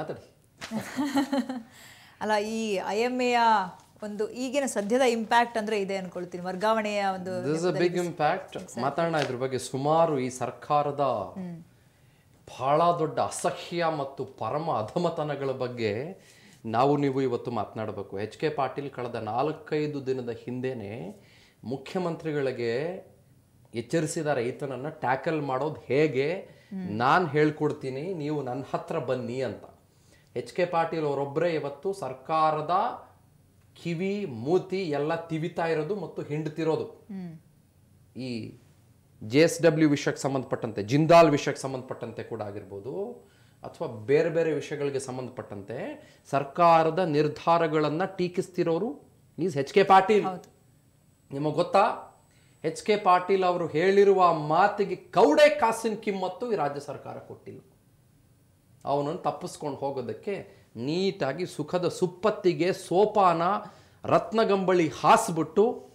ಮಾತಾಡಿ. ಅಲ್ಲ ಈ ಐ ಎಂ ಎಯ ಒಂದು ಈಗಿನ ಸದ್ಯದ ಇಂಪ್ಯಾಕ್ಟ್ ಅಂದ್ರೆ ಇದೆ ಅನ್ಕೊಳ್ತೀನಿ. ವರ್ಗಾವಣೆಯ ಒಂದು ದಿಸ್ ಅ ಬಿಗ್ ಇಂಪ್ಯಾಕ್ಟ್ ಮಾತಾಡೋಣ ಇದ್ರ ಬಗ್ಗೆ. ಸುಮಾರು ಈ ಸರ್ಕಾರದ ಬಹಳ ದೊಡ್ಡ ಅಸಹ್ಯ ಮತ್ತು ಪರಮ ಅಧಮತನಗಳ ಬಗ್ಗೆ ನಾವು ನೀವು ಇವತ್ತು ಮಾತನಾಡಬೇಕು. ಎಚ್ ಕೆ ಪಾಟೀಲ್ ಕಳೆದ ನಾಲ್ಕೈದು ದಿನದ ಹಿಂದೆನೆ ಮುಖ್ಯಮಂತ್ರಿಗಳಿಗೆ ಎಚ್ಚರಿಸಿದ ಈತನನ್ನ ಟ್ಯಾಕಲ್ ಮಾಡೋದು ಹೇಗೆ? ನಾನು ಹೇಳ್ಕೊಡ್ತೀನಿ. ನೀವು ನನ್ನ ಹತ್ರ ಬನ್ನಿ ಅಂತ. ಎಚ್ ಕೆ ಪಾಟೀಲ್ ಅವರೊಬ್ಬರೇ ಇವತ್ತು ಸರ್ಕಾರದ ಕಿವಿ ಮೂತಿ ಎಲ್ಲ ತಿವಿತಾ ಇರೋದು ಮತ್ತು ಹಿಂಡ್ತಿರೋದು. ಈ ಜೆ ಎಸ್ ಡಬ್ಲ್ಯೂ ವಿಷಯಕ್ಕೆ ಸಂಬಂಧಪಟ್ಟಂತೆ ಜಿಂದಾಲ್ ವಿಷಯಕ್ಕೆ ಸಂಬಂಧಪಟ್ಟಂತೆ ಕೂಡ ಆಗಿರ್ಬೋದು ಅಥವಾ ಬೇರೆ ಬೇರೆ ವಿಷಯಗಳಿಗೆ ಸಂಬಂಧಪಟ್ಟಂತೆ ಸರ್ಕಾರದ ನಿರ್ಧಾರಗಳನ್ನು ಟೀಕಿಸ್ತಿರೋರು ಈಸ್ ಎಚ್ ಕೆ ಪಾಟೀಲ್. ನಿಮಗೆ ಗೊತ್ತಾ? ಎಚ್ ಕೆ ಪಾಟೀಲ್ ಅವರು ಹೇಳಿರುವ ಮಾತಿಗೆ ಕೌಡೆ ಕಾಸಿನ ಕಿಮ್ಮತ್ತು ಈ ರಾಜ್ಯ ಸರ್ಕಾರ ಕೊಟ್ಟಿಲ್ಲ. ಅವನನ್ನು ತಪ್ಪಿಸ್ಕೊಂಡು ಹೋಗೋದಕ್ಕೆ ನೀಟಾಗಿ ಸುಖದ ಸುಪ್ಪತ್ತಿಗೆ ಸೋಪಾನ, ರತ್ನಗಂಬಳಿ ಹಾಸ್ಬಿಟ್ಟು,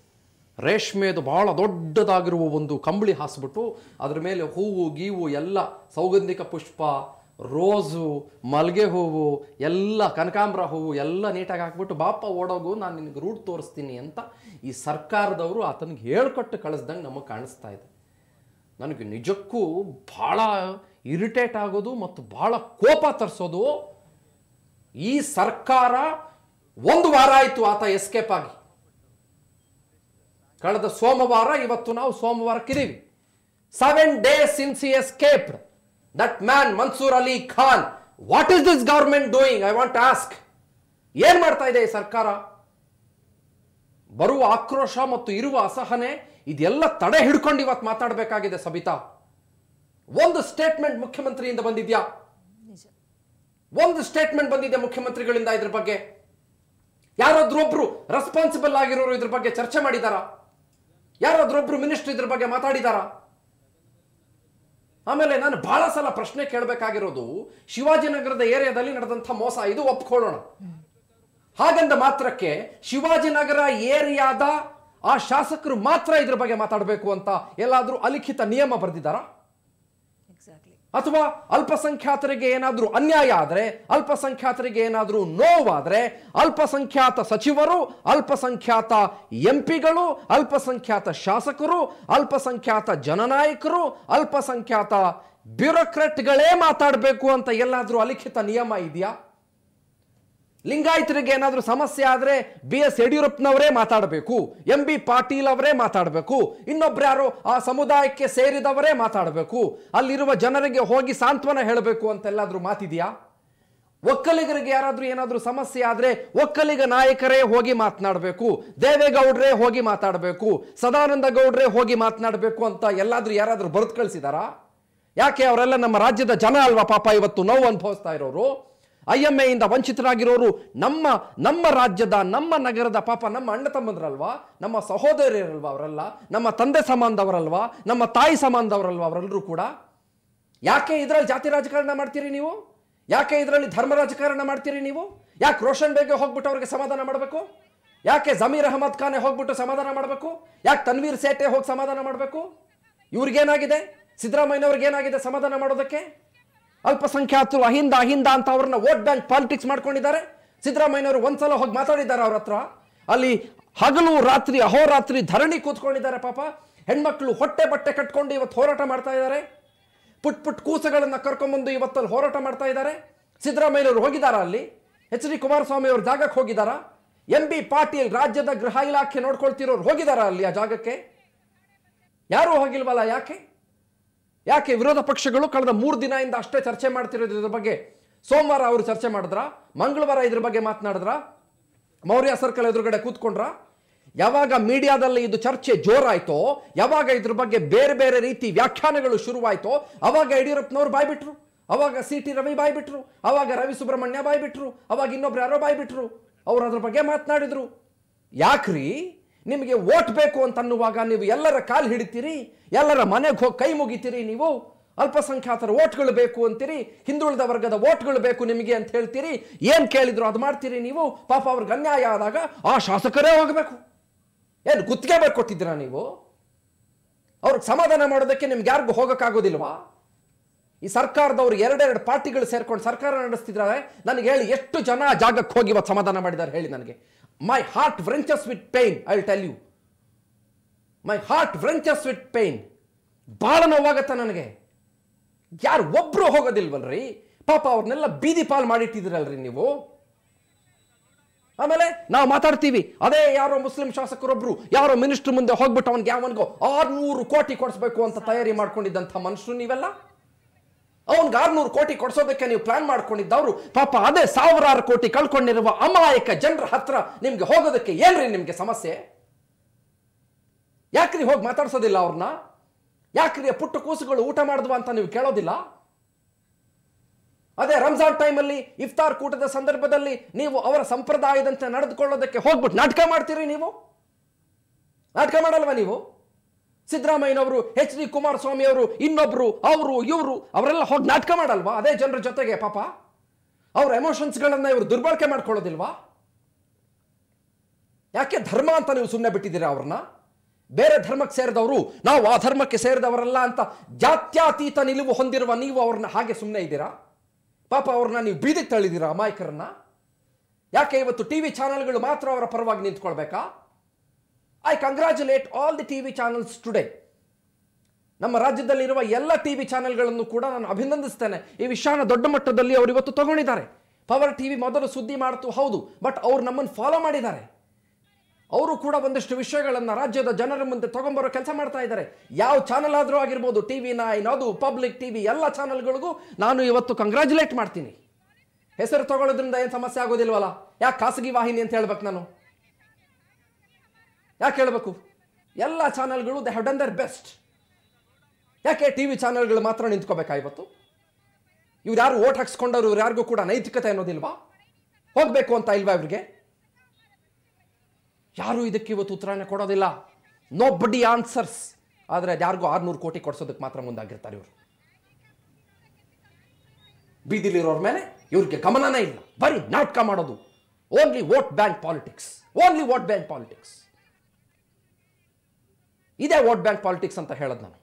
ರೇಷ್ಮೆದು ಭಾಳ ದೊಡ್ಡದಾಗಿರುವ ಒಂದು ಕಂಬಳಿ ಹಾಸ್ಬಿಟ್ಟು, ಅದ್ರ ಮೇಲೆ ಹೂವು, ಗೀವು, ಎಲ್ಲ ಸೌಗಂಧಿಕ ಪುಷ್ಪ, ರೋಸು, ಮಲ್ಗೆ ಹೂವು, ಎಲ್ಲ ಕನಕಾಂಬ್ರ ಹೂವು, ಎಲ್ಲ ನೀಟಾಗಿ ಹಾಕ್ಬಿಟ್ಟು, ಬಾಪ, ಓಡೋಗು, ನಾನು ನಿನಗೆ ರೂಟ್ ತೋರಿಸ್ತೀನಿ ಅಂತ ಈ ಸರ್ಕಾರದವರು ಆತನಿಗೆ ಹೇಳ್ಕೊಟ್ಟು ಕಳಿಸ್ದಂಗೆ ನಮಗೆ ಕಾಣಿಸ್ತಾ ಇದೆ. ನನಗೆ ನಿಜಕ್ಕೂ ಭಾಳ ಇರಿಟೇಟ್ ಆಗೋದು ಮತ್ತು ಭಾಳ ಕೋಪ ತರಿಸೋದು ಈ ಸರ್ಕಾರ ಒಂದು ವಾರ ಆಯಿತು ಆತ ಎಸ್ಕೇಪ್ ಆಗಿ. ಕಳೆದ ಸೋಮವಾರ ಇವತ್ತು ನಾವು ಸೋಮವಾರಕ್ಕಿದ್ದೀವಿ seven days since he escaped that man Mansoor Ali Khan what is this government doing I want ask ಏನ್ ಮಾಡ್ತಾ ಇದೆ ಈ ಸರ್ಕಾರ? ಬರುವ ಆಕ್ರೋಶ ಮತ್ತು ಇರುವ ಅಸಹನೆ ಇದೆಲ್ಲ ತಡೆ ಹಿಡ್ಕೊಂಡು ಇವತ್ತು ಮಾತಾಡಬೇಕಾಗಿದೆ ಸಬಿತಾ. ಒಂದು ಸ್ಟೇಟ್ಮೆಂಟ್ ಮುಖ್ಯಮಂತ್ರಿಯಿಂದ ಬಂದಿದ್ಯಾ? ಒಂದು ಸ್ಟೇಟ್ಮೆಂಟ್ ಬಂದಿದೆ ಮುಖ್ಯಮಂತ್ರಿಗಳಿಂದ ಇದ್ರ ಬಗ್ಗೆ. ಯಾರಾದ್ರೊಬ್ರು ರೆಸ್ಪಾನ್ಸಿಬಲ್ ಆಗಿರೋರು ಇದ್ರ ಬಗ್ಗೆ ಚರ್ಚೆ ಮಾಡಿದಾರಾ? ಯಾರಾದ್ರೊಬ್ರು ಮಿನಿಸ್ಟರ್ ಇದ್ರ ಬಗ್ಗೆ ಮಾತಾಡಿದಾರಾ? ಆಮೇಲೆ ನಾನು ಬಹಳ ಸಲ ಪ್ರಶ್ನೆ ಕೇಳಬೇಕಾಗಿರೋದು ಶಿವಾಜಿನಗರದ ಏರಿಯಾದಲ್ಲಿ ನಡೆದಂಥ ಮೋಸ ಇದು ಒಪ್ಕೊಳ್ಳೋಣ. ಹಾಗಂದ ಮಾತ್ರಕ್ಕೆ ಶಿವಾಜಿನಗರ ಏರಿಯಾದ ಆ ಶಾಸಕರು ಮಾತ್ರ ಇದ್ರ ಬಗ್ಗೆ ಮಾತಾಡಬೇಕು ಅಂತ ಎಲ್ಲಾದರೂ ಅಲಿಖಿತ ನಿಯಮ ಬರೆದಿದ್ದಾರಾ? ಅಥವಾ ಅಲ್ಪಸಂಖ್ಯಾತರಿಗೆ ಏನಾದರೂ ಅನ್ಯಾಯ ಆದರೆ ಅಲ್ಪಸಂಖ್ಯಾತರಿಗೆ ಏನಾದರೂ ನೋವಾದರೆ ಅಲ್ಪಸಂಖ್ಯಾತ ಸಚಿವರು ಅಲ್ಪಸಂಖ್ಯಾತ ಎಂಪಿಗಳು ಅಲ್ಪಸಂಖ್ಯಾತ ಶಾಸಕರು ಅಲ್ಪಸಂಖ್ಯಾತ ಜನನಾಯಕರು ಅಲ್ಪಸಂಖ್ಯಾತ ಬ್ಯೂರೋಕ್ರೆಟ್ಗಳೇ ಮಾತಾಡಬೇಕು ಅಂತ ಎಲ್ಲಾದರೂ ಅಲಿಖಿತ ನಿಯಮ ಇದೆಯಾ? ಲಿಂಗಾಯತರಿಗೆ ಏನಾದರೂ ಸಮಸ್ಯೆ ಆದರೆ ಬಿ ಎಸ್ ಯಡಿಯೂರಪ್ಪನವರೇ ಮಾತಾಡಬೇಕು, ಎಂ ಬಿ ಪಾಟೀಲ್ ಅವರೇ ಮಾತಾಡಬೇಕು, ಇನ್ನೊಬ್ರು ಯಾರು ಆ ಸಮುದಾಯಕ್ಕೆ ಸೇರಿದವರೇ ಮಾತಾಡಬೇಕು, ಅಲ್ಲಿರುವ ಜನರಿಗೆ ಹೋಗಿ ಸಾಂತ್ವನ ಹೇಳಬೇಕು ಅಂತೆಲ್ಲಾದರೂ ಮಾತಿದೆಯಾ? ಒಕ್ಕಲಿಗರಿಗೆ ಯಾರಾದರೂ ಏನಾದರೂ ಸಮಸ್ಯೆ ಆದರೆ ಒಕ್ಕಲಿಗ ನಾಯಕರೇ ಹೋಗಿ ಮಾತನಾಡಬೇಕು, ದೇವೇಗೌಡರೇ ಹೋಗಿ ಮಾತಾಡಬೇಕು ಸದಾನಂದ ಗೌಡ್ರೇ ಹೋಗಿ ಮಾತನಾಡಬೇಕು ಅಂತ ಎಲ್ಲಾದರೂ ಯಾರಾದರೂ ಬರೆದು ಕಳಿಸಿದಾರಾ? ಯಾಕೆ ಅವರೆಲ್ಲ ನಮ್ಮ ರಾಜ್ಯದ ಜನ ಅಲ್ವಾ ಪಾಪ ಇವತ್ತು ನೋವು ಅನುಭವಿಸ್ತಾ ಇರೋರು? ಐ ವಂಚಿತರಾಗಿರೋರು ನಮ್ಮ ನಮ್ಮ ರಾಜ್ಯದ, ನಮ್ಮ ನಗರದ ಪಾಪ ನಮ್ಮ ಅಣ್ಣ ತಮ್ಮಂದ್ರಲ್ವಾ? ನಮ್ಮ ಸಹೋದರಿಯರಲ್ವಾ ಅವರೆಲ್ಲ? ನಮ್ಮ ತಂದೆ ಸಮಾನದವರಲ್ವಾ ನಮ್ಮ ತಾಯಿ ಸಮಾನದವರಲ್ವಾ ಅವರೆಲ್ಲರೂ ಕೂಡ? ಯಾಕೆ ಇದರಲ್ಲಿ ಜಾತಿ ರಾಜಕಾರಣ ಮಾಡ್ತೀರಿ ನೀವು? ಯಾಕೆ ಇದರಲ್ಲಿ ಧರ್ಮ ರಾಜಕಾರಣ ಮಾಡ್ತೀರಿ ನೀವು? ಯಾಕೆ ರೋಷನ್ ಬೇಗೆ ಹೋಗ್ಬಿಟ್ಟು ಅವ್ರಿಗೆ ಸಮಾಧಾನ ಮಾಡಬೇಕು? ಯಾಕೆ ಜಮೀರ್ ಅಹಮದ್ ಖಾನೆ ಹೋಗ್ಬಿಟ್ಟು ಸಮಾಧಾನ ಮಾಡಬೇಕು? ಯಾಕೆ ತನ್ವೀರ್ ಸೇಠೆ ಹೋಗಿ ಸಮಾಧಾನ ಮಾಡಬೇಕು? ಇವ್ರಿಗೇನಾಗಿದೆ? ಸಿದ್ದರಾಮಯ್ಯನವ್ರಿಗೆ ಏನಾಗಿದೆ ಸಮಾಧಾನ ಮಾಡೋದಕ್ಕೆ? ಅಲ್ಪಸಂಖ್ಯಾತರು ಅಹಿಂದ ಅಹಿಂದ ಅಂತ ಅವ್ರನ್ನ ವೋಟ್ ಬ್ಯಾಂಕ್ ಪಾಲಿಟಿಕ್ಸ್ ಮಾಡ್ಕೊಂಡಿದ್ದಾರೆ. ಸಿದ್ದರಾಮಯ್ಯನವರು ಒಂದ್ಸಲ ಹೋಗಿ ಮಾತಾಡಿದ್ದಾರೆ ಅವ್ರ ಹತ್ರ. ಅಲ್ಲಿ ಹಗಲು ರಾತ್ರಿ, ಅಹೋರಾತ್ರಿ ಧರಣಿ ಕೂತ್ಕೊಂಡಿದ್ದಾರೆ ಪಾಪ. ಹೆಣ್ಮಕ್ಳು ಹೊಟ್ಟೆ ಬಟ್ಟೆ ಕಟ್ಕೊಂಡು ಇವತ್ತು ಹೋರಾಟ ಮಾಡ್ತಾ ಇದ್ದಾರೆ. ಪುಟ್ ಪುಟ್ ಕೂಸಗಳನ್ನ ಕರ್ಕೊಂಬಂದು ಇವತ್ತಲ್ಲಿ ಹೋರಾಟ ಮಾಡ್ತಾ ಇದ್ದಾರೆ. ಸಿದ್ದರಾಮಯ್ಯನವರು ಹೋಗಿದಾರಾ ಅಲ್ಲಿ? ಎಚ್ ಡಿ ಕುಮಾರಸ್ವಾಮಿ ಅವ್ರ ಜಾಗಕ್ಕೆ ಹೋಗಿದಾರಾ ಎಂ ಬಿ ಪಾಟೀಲ್ ರಾಜ್ಯದ ಗೃಹ ಇಲಾಖೆ ನೋಡ್ಕೊಳ್ತಿರೋರು ಹೋಗಿದಾರಾ ಅಲ್ಲಿ ಆ ಜಾಗಕ್ಕೆ? ಯಾರೂ ಹೋಗಿಲ್ವಲ್ಲ ಯಾಕೆ? ಯಾಕೆ ವಿರೋಧ ಪಕ್ಷಗಳು ಕಳೆದ ಮೂರು ದಿನದಿಂದ ಅಷ್ಟೇ ಚರ್ಚೆ ಮಾಡ್ತಿರೋದು ಇದ್ರ ಬಗ್ಗೆ? ಸೋಮವಾರ ಅವರು ಚರ್ಚೆ ಮಾಡಿದ್ರ? ಮಂಗಳವಾರ ಇದ್ರ ಬಗ್ಗೆ ಮಾತನಾಡಿದ್ರ? ಮೌರ್ಯ ಸರ್ಕಲ್ ಎದುರುಗಡೆ ಕೂತ್ಕೊಂಡ್ರ? ಯಾವಾಗ ಮೀಡಿಯಾದಲ್ಲಿ ಇದು ಚರ್ಚೆ ಜೋರಾಯ್ತೋ, ಯಾವಾಗ ಇದ್ರ ಬಗ್ಗೆ ಬೇರೆ ಬೇರೆ ರೀತಿ ವ್ಯಾಖ್ಯಾನಗಳು ಶುರುವಾಯ್ತೋ, ಅವಾಗ ಯಡಿಯೂರಪ್ಪನವ್ರು ಬಾಯ್ಬಿಟ್ರು. ಅವಾಗ ಸಿ ಟಿ ರವಿ ಬಾಯ್ಬಿಟ್ರು. ಅವಾಗ ರವಿ ಸುಬ್ರಹ್ಮಣ್ಯ ಬಾಯ್ಬಿಟ್ರು. ಅವಾಗ ಇನ್ನೊಬ್ರು ಯಾರೋ ಬಾಯ್ಬಿಟ್ರು. ಅವ್ರು ಅದ್ರ ಬಗ್ಗೆ ಮಾತನಾಡಿದ್ರು. ಯಾಕ್ರಿ? ನಿಮಗೆ ಓಟ್ ಬೇಕು ಅಂತ ಅನ್ನುವಾಗ ನೀವು ಎಲ್ಲರ ಕಾಲು ಹಿಡಿತೀರಿ, ಎಲ್ಲರ ಮನೆಗೆ ಹೋಗಿ ಕೈ ಮುಗಿತೀರಿ ನೀವು. ಅಲ್ಪಸಂಖ್ಯಾತರ ಓಟ್ಗಳು ಬೇಕು ಅಂತೀರಿ, ಹಿಂದುಳಿದ ವರ್ಗದ ಓಟ್ಗಳು ಬೇಕು ನಿಮಗೆ ಅಂತ ಹೇಳ್ತೀರಿ. ಏನು ಕೇಳಿದ್ರು ಅದು ಮಾಡ್ತೀರಿ ನೀವು. ಪಾಪ ಅವ್ರಿಗೆ ಅನ್ಯಾಯ ಆದಾಗ ಆ ಶಾಸಕರೇ ಹೋಗಬೇಕು. ಏನು ಗುತ್ತಿಗೆ ಬರ್ಕೊಟ್ಟಿದ್ದೀರಾ ನೀವು? ಅವ್ರಿಗೆ ಸಮಾಧಾನ ಮಾಡೋದಕ್ಕೆ ನಿಮ್ಗೆ ಯಾರಿಗೂ ಹೋಗೋಕ್ಕಾಗೋದಿಲ್ವಾ? ಈ ಸರ್ಕಾರದವ್ರು ಎರಡೆರಡು ಪಾರ್ಟಿಗಳು ಸೇರ್ಕೊಂಡು ಸರ್ಕಾರ ನಡೆಸ್ತಿದ್ರೆ ನನಗೆ ಹೇಳಿ ಎಷ್ಟು ಜನ ಜಾಗಕ್ಕೆ ಹೋಗಿ ಇವತ್ತು ಸಮಾಧಾನ ಮಾಡಿದ್ದಾರೆ ಹೇಳಿ ನನಗೆ. My heart wrenches with pain I tell you my heart wrenches with pain ಭಾಳ ನೋವಾಗತ್ತೆ ನನಗೆ. ಯಾರು ಒಬ್ಬರು ಹೋಗೋದಿಲ್ವಲ್ರಿ? ಪಾಪ ಅವ್ರನ್ನೆಲ್ಲ ಬೀದಿ ಪಾಲ್ ಮಾಡಿಟ್ಟಿದ್ದೀರಲ್ರಿ ನೀವು. ಆಮೇಲೆ ನಾವು ಮಾತಾಡ್ತೀವಿ, ಅದೇ ಯಾರೋ ಮುಸ್ಲಿಂ ಶಾಸಕರೊಬ್ರು, ಯಾರೋ ಮಿನಿಸ್ಟರ್ ಮುಂದೆ ಹೋಗ್ಬಿಟ್ಟು ಅವನಿಗೆ ಯಾವನಿಗೋ ಆರ್ನೂರು ಕೋಟಿ ಕೊಡಿಸ್ಬೇಕು ಅಂತ ತಯಾರಿ ಮಾಡ್ಕೊಂಡಿದ್ದಂಥ ಮನುಷ್ಯರು ನೀವೆಲ್ಲ? ಅವನ್ಗೆ ಆರ್ನೂರು ಕೋಟಿ ಕೊಡ್ಸೋದಕ್ಕೆ ನೀವು ಪ್ಲಾನ್ ಮಾಡ್ಕೊಂಡಿದ್ದವರು. ಪಾಪ ಅದೇ ಸಾವಿರಾರು ಕೋಟಿ ಕಳ್ಕೊಂಡಿರುವ ಅಮಾಯಕ ಜನರ ಹತ್ರ ನಿಮ್ಗೆ ಹೋಗೋದಕ್ಕೆ ಏನ್ರಿ ನಿಮ್ಗೆ ಸಮಸ್ಯೆ? ಯಾಕ್ರಿ ಹೋಗಿ ಮಾತಾಡ್ಸೋದಿಲ್ಲ ಅವ್ರನ್ನ ಯಾಕ್ರಿ ಪುಟ್ಟ ಕೂಸುಗಳು ಊಟ ಮಾಡಿದ್ವ ಅಂತ ನೀವು ಕೇಳೋದಿಲ್ಲ? ಅದೇ ರಂಜಾನ್ ಟೈಮಲ್ಲಿ ಇಫ್ತಾರ್ ಕೂಟದ ಸಂದರ್ಭದಲ್ಲಿ ನೀವು ಅವರ ಸಂಪ್ರದಾಯದಂತೆ ನಡೆದುಕೊಳ್ಳೋದಕ್ಕೆ ಹೋಗ್ಬಿಟ್ಟು ನಾಟಕ ಮಾಡ್ತೀರಿ ನೀವು? ನಾಟಕ ಮಾಡಲ್ವಾ ನೀವು? ಸಿದ್ದರಾಮಯ್ಯನವರು, ಎಚ್ ಡಿ ಕುಮಾರಸ್ವಾಮಿ ಅವರು ಇನ್ನೊಬ್ರು, ಅವರು, ಇವರು, ಅವರೆಲ್ಲ ಹೋಗಿ ನಾಟಕ ಮಾಡಲ್ವಾ? ಅದೇ ಜನರ ಜೊತೆಗೆ ಪಾಪ. ಅವ್ರ ಎಮೋಷನ್ಸ್ಗಳನ್ನು ಇವರು ದುರ್ಬಳಕೆ ಮಾಡ್ಕೊಳ್ಳೋದಿಲ್ವಾ? ಯಾಕೆ ಧರ್ಮ ಅಂತ ನೀವು ಸುಮ್ಮನೆ ಬಿಟ್ಟಿದ್ದೀರಾ ಅವ್ರನ್ನ? ಬೇರೆ ಧರ್ಮಕ್ಕೆ ಸೇರಿದವರು, ನಾವು ಆ ಧರ್ಮಕ್ಕೆ ಸೇರಿದವರಲ್ಲ ಅಂತ ಜಾತ್ಯಾತೀತ ನಿಲುವು ಹೊಂದಿರುವ ನೀವು ಅವ್ರನ್ನ ಹಾಗೆ ಸುಮ್ಮನೆ ಇದ್ದೀರಾ? ಪಾಪ ಅವ್ರನ್ನ ನೀವು ಬೀದಿಗೆ ತಳ್ಳಿದ್ದೀರಾ ಅಮಾಯಕರನ್ನ? ಯಾಕೆ ಇವತ್ತು ಟಿವಿ ಚಾನೆಲ್ಗಳು ಮಾತ್ರ ಅವರ ಪರವಾಗಿ ನಿಂತ್ಕೊಳ್ಬೇಕಾ? I congratulate all the T V channels today ನಮ್ಮ ರಾಜ್ಯದಲ್ಲಿರುವ ಎಲ್ಲ ಟಿ ವಿ ಚಾನೆಲ್ಗಳನ್ನು ಕೂಡ ನಾನು ಅಭಿನಂದಿಸ್ತೇನೆ. ಈ ವಿಷಯನ ದೊಡ್ಡ ಮಟ್ಟದಲ್ಲಿ ಅವರು ಇವತ್ತು ತಗೊಂಡಿದ್ದಾರೆ. ಪವರ್ ಟಿ ವಿ ಮೊದಲು ಸುದ್ದಿ ಮಾಡ್ತು, ಹೌದು ಬಟ್ ಅವರು ನಮ್ಮನ್ನು ಫಾಲೋ ಮಾಡಿದ್ದಾರೆ. ಅವರು ಕೂಡ ಒಂದಷ್ಟು ವಿಷಯಗಳನ್ನು ರಾಜ್ಯದ ಜನರ ಮುಂದೆ ತಗೊಂಬರೋ ಕೆಲಸ ಮಾಡ್ತಾ ಇದ್ದಾರೆ. ಯಾವ ಚಾನಲ್ ಆದರೂ ಆಗಿರ್ಬೋದು ಟಿ ವಿ ನೈನ್ ಅದು ಪಬ್ಲಿಕ್ ಟಿ ವಿ ಎಲ್ಲ ಚಾನಲ್ಗಳಿಗೂ ನಾನು ಇವತ್ತು ಕಂಗ್ರ್ಯಾಚುಲೇಟ್ ಮಾಡ್ತೀನಿ. ಹೆಸರು ತಗೊಳ್ಳೋದ್ರಿಂದ ಏನು ಸಮಸ್ಯೆ ಆಗೋದಿಲ್ವಲ್ಲ? ಯಾಕೆ ಖಾಸಗಿ ವಾಹಿನಿ ಅಂತ ಹೇಳ್ಬೇಕು ನಾನು? ಯಾಕೆ ಹೇಳಬೇಕು? ಎಲ್ಲ ಚಾನಲ್ಗಳು they have done their best ಯಾಕೆ ಟಿ ವಿ ಚಾನಲ್ಗಳು ಮಾತ್ರ ನಿಂತ್ಕೋಬೇಕಾ ಇವತ್ತು? ಇವ್ರು ಯಾರು ಓಟ್ ಹಾಕ್ಸ್ಕೊಂಡವ್ರು, ಇವ್ರು ಯಾರಿಗೂ ಕೂಡ ನೈತಿಕತೆ ಅನ್ನೋದಿಲ್ವಾ? ಹೋಗಬೇಕು ಅಂತ ಇಲ್ವಾ ಇವ್ರಿಗೆ? ಯಾರು ಇದಕ್ಕೆ ಇವತ್ತು ಉತ್ತರನೇ ಕೊಡೋದಿಲ್ಲ. ನೋ ಬಡ್ಡಿ ಆನ್ಸರ್ಸ್ ಆದರೆ ಯಾರಿಗೂ ಆರ್ನೂರು ಕೋಟಿ ಕೊಡ್ಸೋದಕ್ಕೆ ಮಾತ್ರ ಮುಂದಾಗಿರ್ತಾರೆ ಇವರು. ಬೀದಿಲಿರೋರ ಮೇಲೆ ಇವ್ರಿಗೆ ಗಮನನೇ ಇಲ್ಲ. ಬರೀ ನಾಟಕ ಮಾಡೋದು. Only vote bank politics only vote bank politics ಇದೇ ವೋಟ್ ಬ್ಯಾಂಕ್ ಪಾಲಿಟಿಕ್ಸ್ ಅಂತ ಹೇಳೋದು ನಾನು.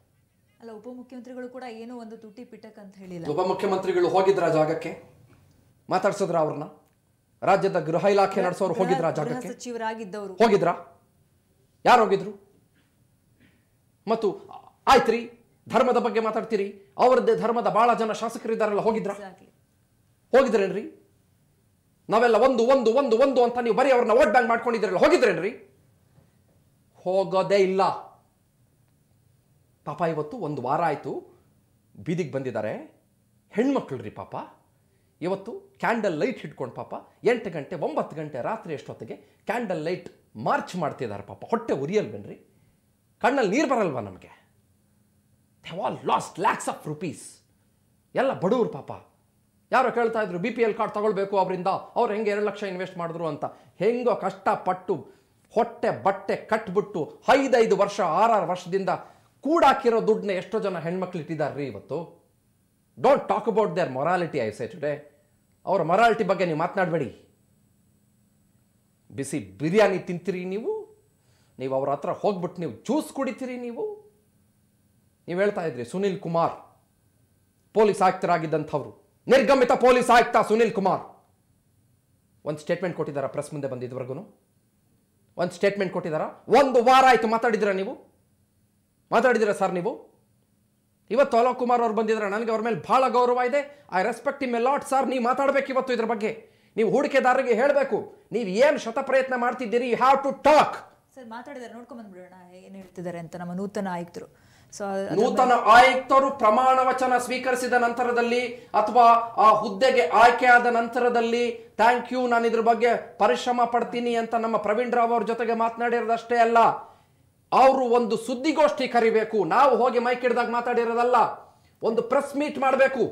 ಅಲ್ಲ ಉಪಮುಖ್ಯಮಂತ್ರಿಗಳು ಕೂಡ ಏನೋ ಒಂದು ತುಟಿ ಪಿಟಕ್ ಅಂತ ಹೇಳಿಲ್ಲ. ಉಪಮುಖ್ಯಮಂತ್ರಿಗಳು ಹೋಗಿದ್ರ ಜಾಗಕ್ಕೆ? ಮಾತಾಡ್ಸಿದ್ರ ಅವ್ರನ್ನ? ರಾಜ್ಯದ ಗೃಹ ಇಲಾಖೆ ನಡೆಸೋರು ಹೋಗಿದ್ರ ಜಾಗಕ್ಕೆ? ಸಚಿವರಾಗಿದ್ದವರು. ಹೋಗಿದ್ರ? ಯಾರು ಹೋಗಿದ್ರು? ಮತ್ತು ಆಯ್ತ್ರಿ ಧರ್ಮದ ಬಗ್ಗೆ ಮಾತಾಡ್ತೀರಿ ಅವರದ್ದೇ ಧರ್ಮದ ಬಹಳ ಜನ ಶಾಸಕರಿದ್ದಾರಲ್ಲ ಹೋಗಿದ್ರ. ಹೋಗಿದ್ರೇನ್ರಿ? ನಾವೆಲ್ಲ ಒಂದು ಒಂದು ಒಂದು ಒಂದು ಅಂತ ನೀವು ಬರೀ ಅವ್ರನ್ನ ವೋಟ್ ಬ್ಯಾಂಕ್ ಮಾಡ್ಕೊಂಡಿದ್ರಲ್ಲ ಹೋಗಿದ್ರೇನ್ರಿ? ಹೋಗೋದೇ ಇಲ್ಲ. ಪಾಪ ಇವತ್ತು ಒಂದು ವಾರ ಆಯಿತು, ಬೀದಿಗೆ ಬಂದಿದ್ದಾರೆ. ಹೆಣ್ಮಕ್ಳು ರೀ ಪಾಪ. ಇವತ್ತು ಕ್ಯಾಂಡಲ್ ಲೈಟ್ ಹಿಡ್ಕೊಂಡು ಪಾಪ, ಎಂಟು ಗಂಟೆ, ಒಂಬತ್ತು ಗಂಟೆ, ರಾತ್ರಿ ಎಷ್ಟೊತ್ತಿಗೆ ಕ್ಯಾಂಡಲ್ ಲೈಟ್ ಮಾರ್ಚ್ ಮಾಡ್ತಿದ್ದಾರೆ ಪಾಪ. ಹೊಟ್ಟೆ ಉರಿಯಲ್ವೇನ್ರಿ? ಕಣ್ಣಲ್ಲಿ ನೀರು ಬರಲ್ವಾ ನಮಗೆ? They've all lost lakhs of rupees ಎಲ್ಲ ಬಡವ್ರು ಪಾಪ. ಯಾರೋ ಕೇಳ್ತಾ ಇದ್ರು ಬಿ ಪಿ ಎಲ್ ಕಾರ್ಡ್ ತಗೊಳ್ಬೇಕು ಅವರಿಂದ. ಅವ್ರು ಹೆಂಗೆ ಎರಡು ಲಕ್ಷ ಇನ್ವೆಸ್ಟ್ ಮಾಡಿದ್ರು ಅಂತ. ಹೆಂಗೋ ಕಷ್ಟಪಟ್ಟು ಹೊಟ್ಟೆ ಬಟ್ಟೆ ಕಟ್ಬಿಟ್ಟು ಐದೈದು ವರ್ಷ, ಆರಾರು ವರ್ಷದಿಂದ ಕೂಡಾಕಿರೋ ದುಡ್ಡನ್ನ ಎಷ್ಟೋ ಜನ ಹೆಣ್ಮಕ್ಳು ಇಟ್ಟಿದ್ದಾರೆ ಇವತ್ತು. Don't talk about their morality I say today ಅವರ ಮೊರಾಲಿಟಿ ಬಗ್ಗೆ ನೀವು ಮಾತನಾಡಬೇಡಿ. ಬಿಸಿ ಬಿರಿಯಾನಿ ತಿಂತೀರಿ ನೀವು ನೀವು ಅವ್ರ ಹತ್ರ ಹೋಗ್ಬಿಟ್ಟು ನೀವು ಜ್ಯೂಸ್ ಕುಡಿತೀರಿ ನೀವು. ನೀವು ಹೇಳ್ತಾ ಇದ್ರಿ, ಸುನಿಲ್ ಕುಮಾರ್, ಪೊಲೀಸ್ ಆಯುಕ್ತರಾಗಿದ್ದಂಥವ್ರು. ನಿರ್ಗಮಿತ ಪೊಲೀಸ್ ಆಯುಕ್ತ ಸುನಿಲ್ ಕುಮಾರ್. ಒಂದು ಸ್ಟೇಟ್ಮೆಂಟ್ ಕೊಟ್ಟಿದ್ದಾರಾ ಪ್ರೆಸ್ ಮುಂದೆ ಬಂದಿದ್ದವರೆಗೂ ಒಂದು ಸ್ಟೇಟ್ಮೆಂಟ್ ಕೊಟ್ಟಿದ್ದಾರಾ? ಒಂದು ವಾರ ಆಯಿತು ಮಾತಾಡಿದ್ದೀರಾ ನೀವು? ಮಾತಾಡಿದ್ದೀರಾ ಸರ್ ನೀವು? ಇವತ್ತು ಅಲೋಕ್ ಕುಮಾರ್ ಅವ್ರು ಬಂದಿದ್ದಾರೆ ನನಗೆ ಅವ್ರ ಮೇಲೆ ಭಾಳ ಗೌರವ ಇದೆ. I respect him a lot sir ನೀವು ಮಾತಾಡಬೇಕು ಇವತ್ತು ಇದ್ರ ಬಗ್ಗೆ. ನೀವು ಹೂಡಿಕೆದಾರರಿಗೆ ಹೇಳಬೇಕು ನೀವು ಏನು ಶತ ಪ್ರಯತ್ನ ಮಾಡ್ತಿದ್ದೀರಿ you have to talk sir ಮಾತಾಡಿದಾರೆ ನೋಡ್ಕೊಂಡ್ ಬಂದ್ಬಿಡೋಣ ಏನು ಹೇಳ್ತಿದ್ದಾರೆ ಅಂತ ನಮ್ಮ ನೂತನ ಆಯುಕ್ತರು. ಸೊ ನೂತನ ಆಯುಕ್ತರು ಪ್ರಮಾಣ ವಚನ ಸ್ವೀಕರಿಸಿದ ನಂತರದಲ್ಲಿ ಅಥವಾ ಆ ಹುದ್ದೆಗೆ ಆಯ್ಕೆಯಾದ ನಂತರದಲ್ಲಿ ಥ್ಯಾಂಕ್ ಯು ನಾನು ಇದ್ರ ಬಗ್ಗೆ ಪರಿಶ್ರಮ ಪಡ್ತೀನಿ ಅಂತ ನಮ್ಮ ಪ್ರವೀಣ್ ರಾವ್ ಅವ್ರ ಜೊತೆಗೆ ಮಾತನಾಡಿರೋದಷ್ಟೇ ಅಲ್ಲ. ಅವರು ಒಂದು ಸುದ್ದಿಗೋಷ್ಠಿ ಕರಿಬೇಕು. ನಾವು ಹೋಗಿ ಮೈಕ್ ಹಿಡಿದಾಗ ಮಾತಾಡಿರೋದಲ್ಲ. ಒಂದು ಪ್ರೆಸ್ ಮೀಟ್ ಮಾಡಬೇಕು.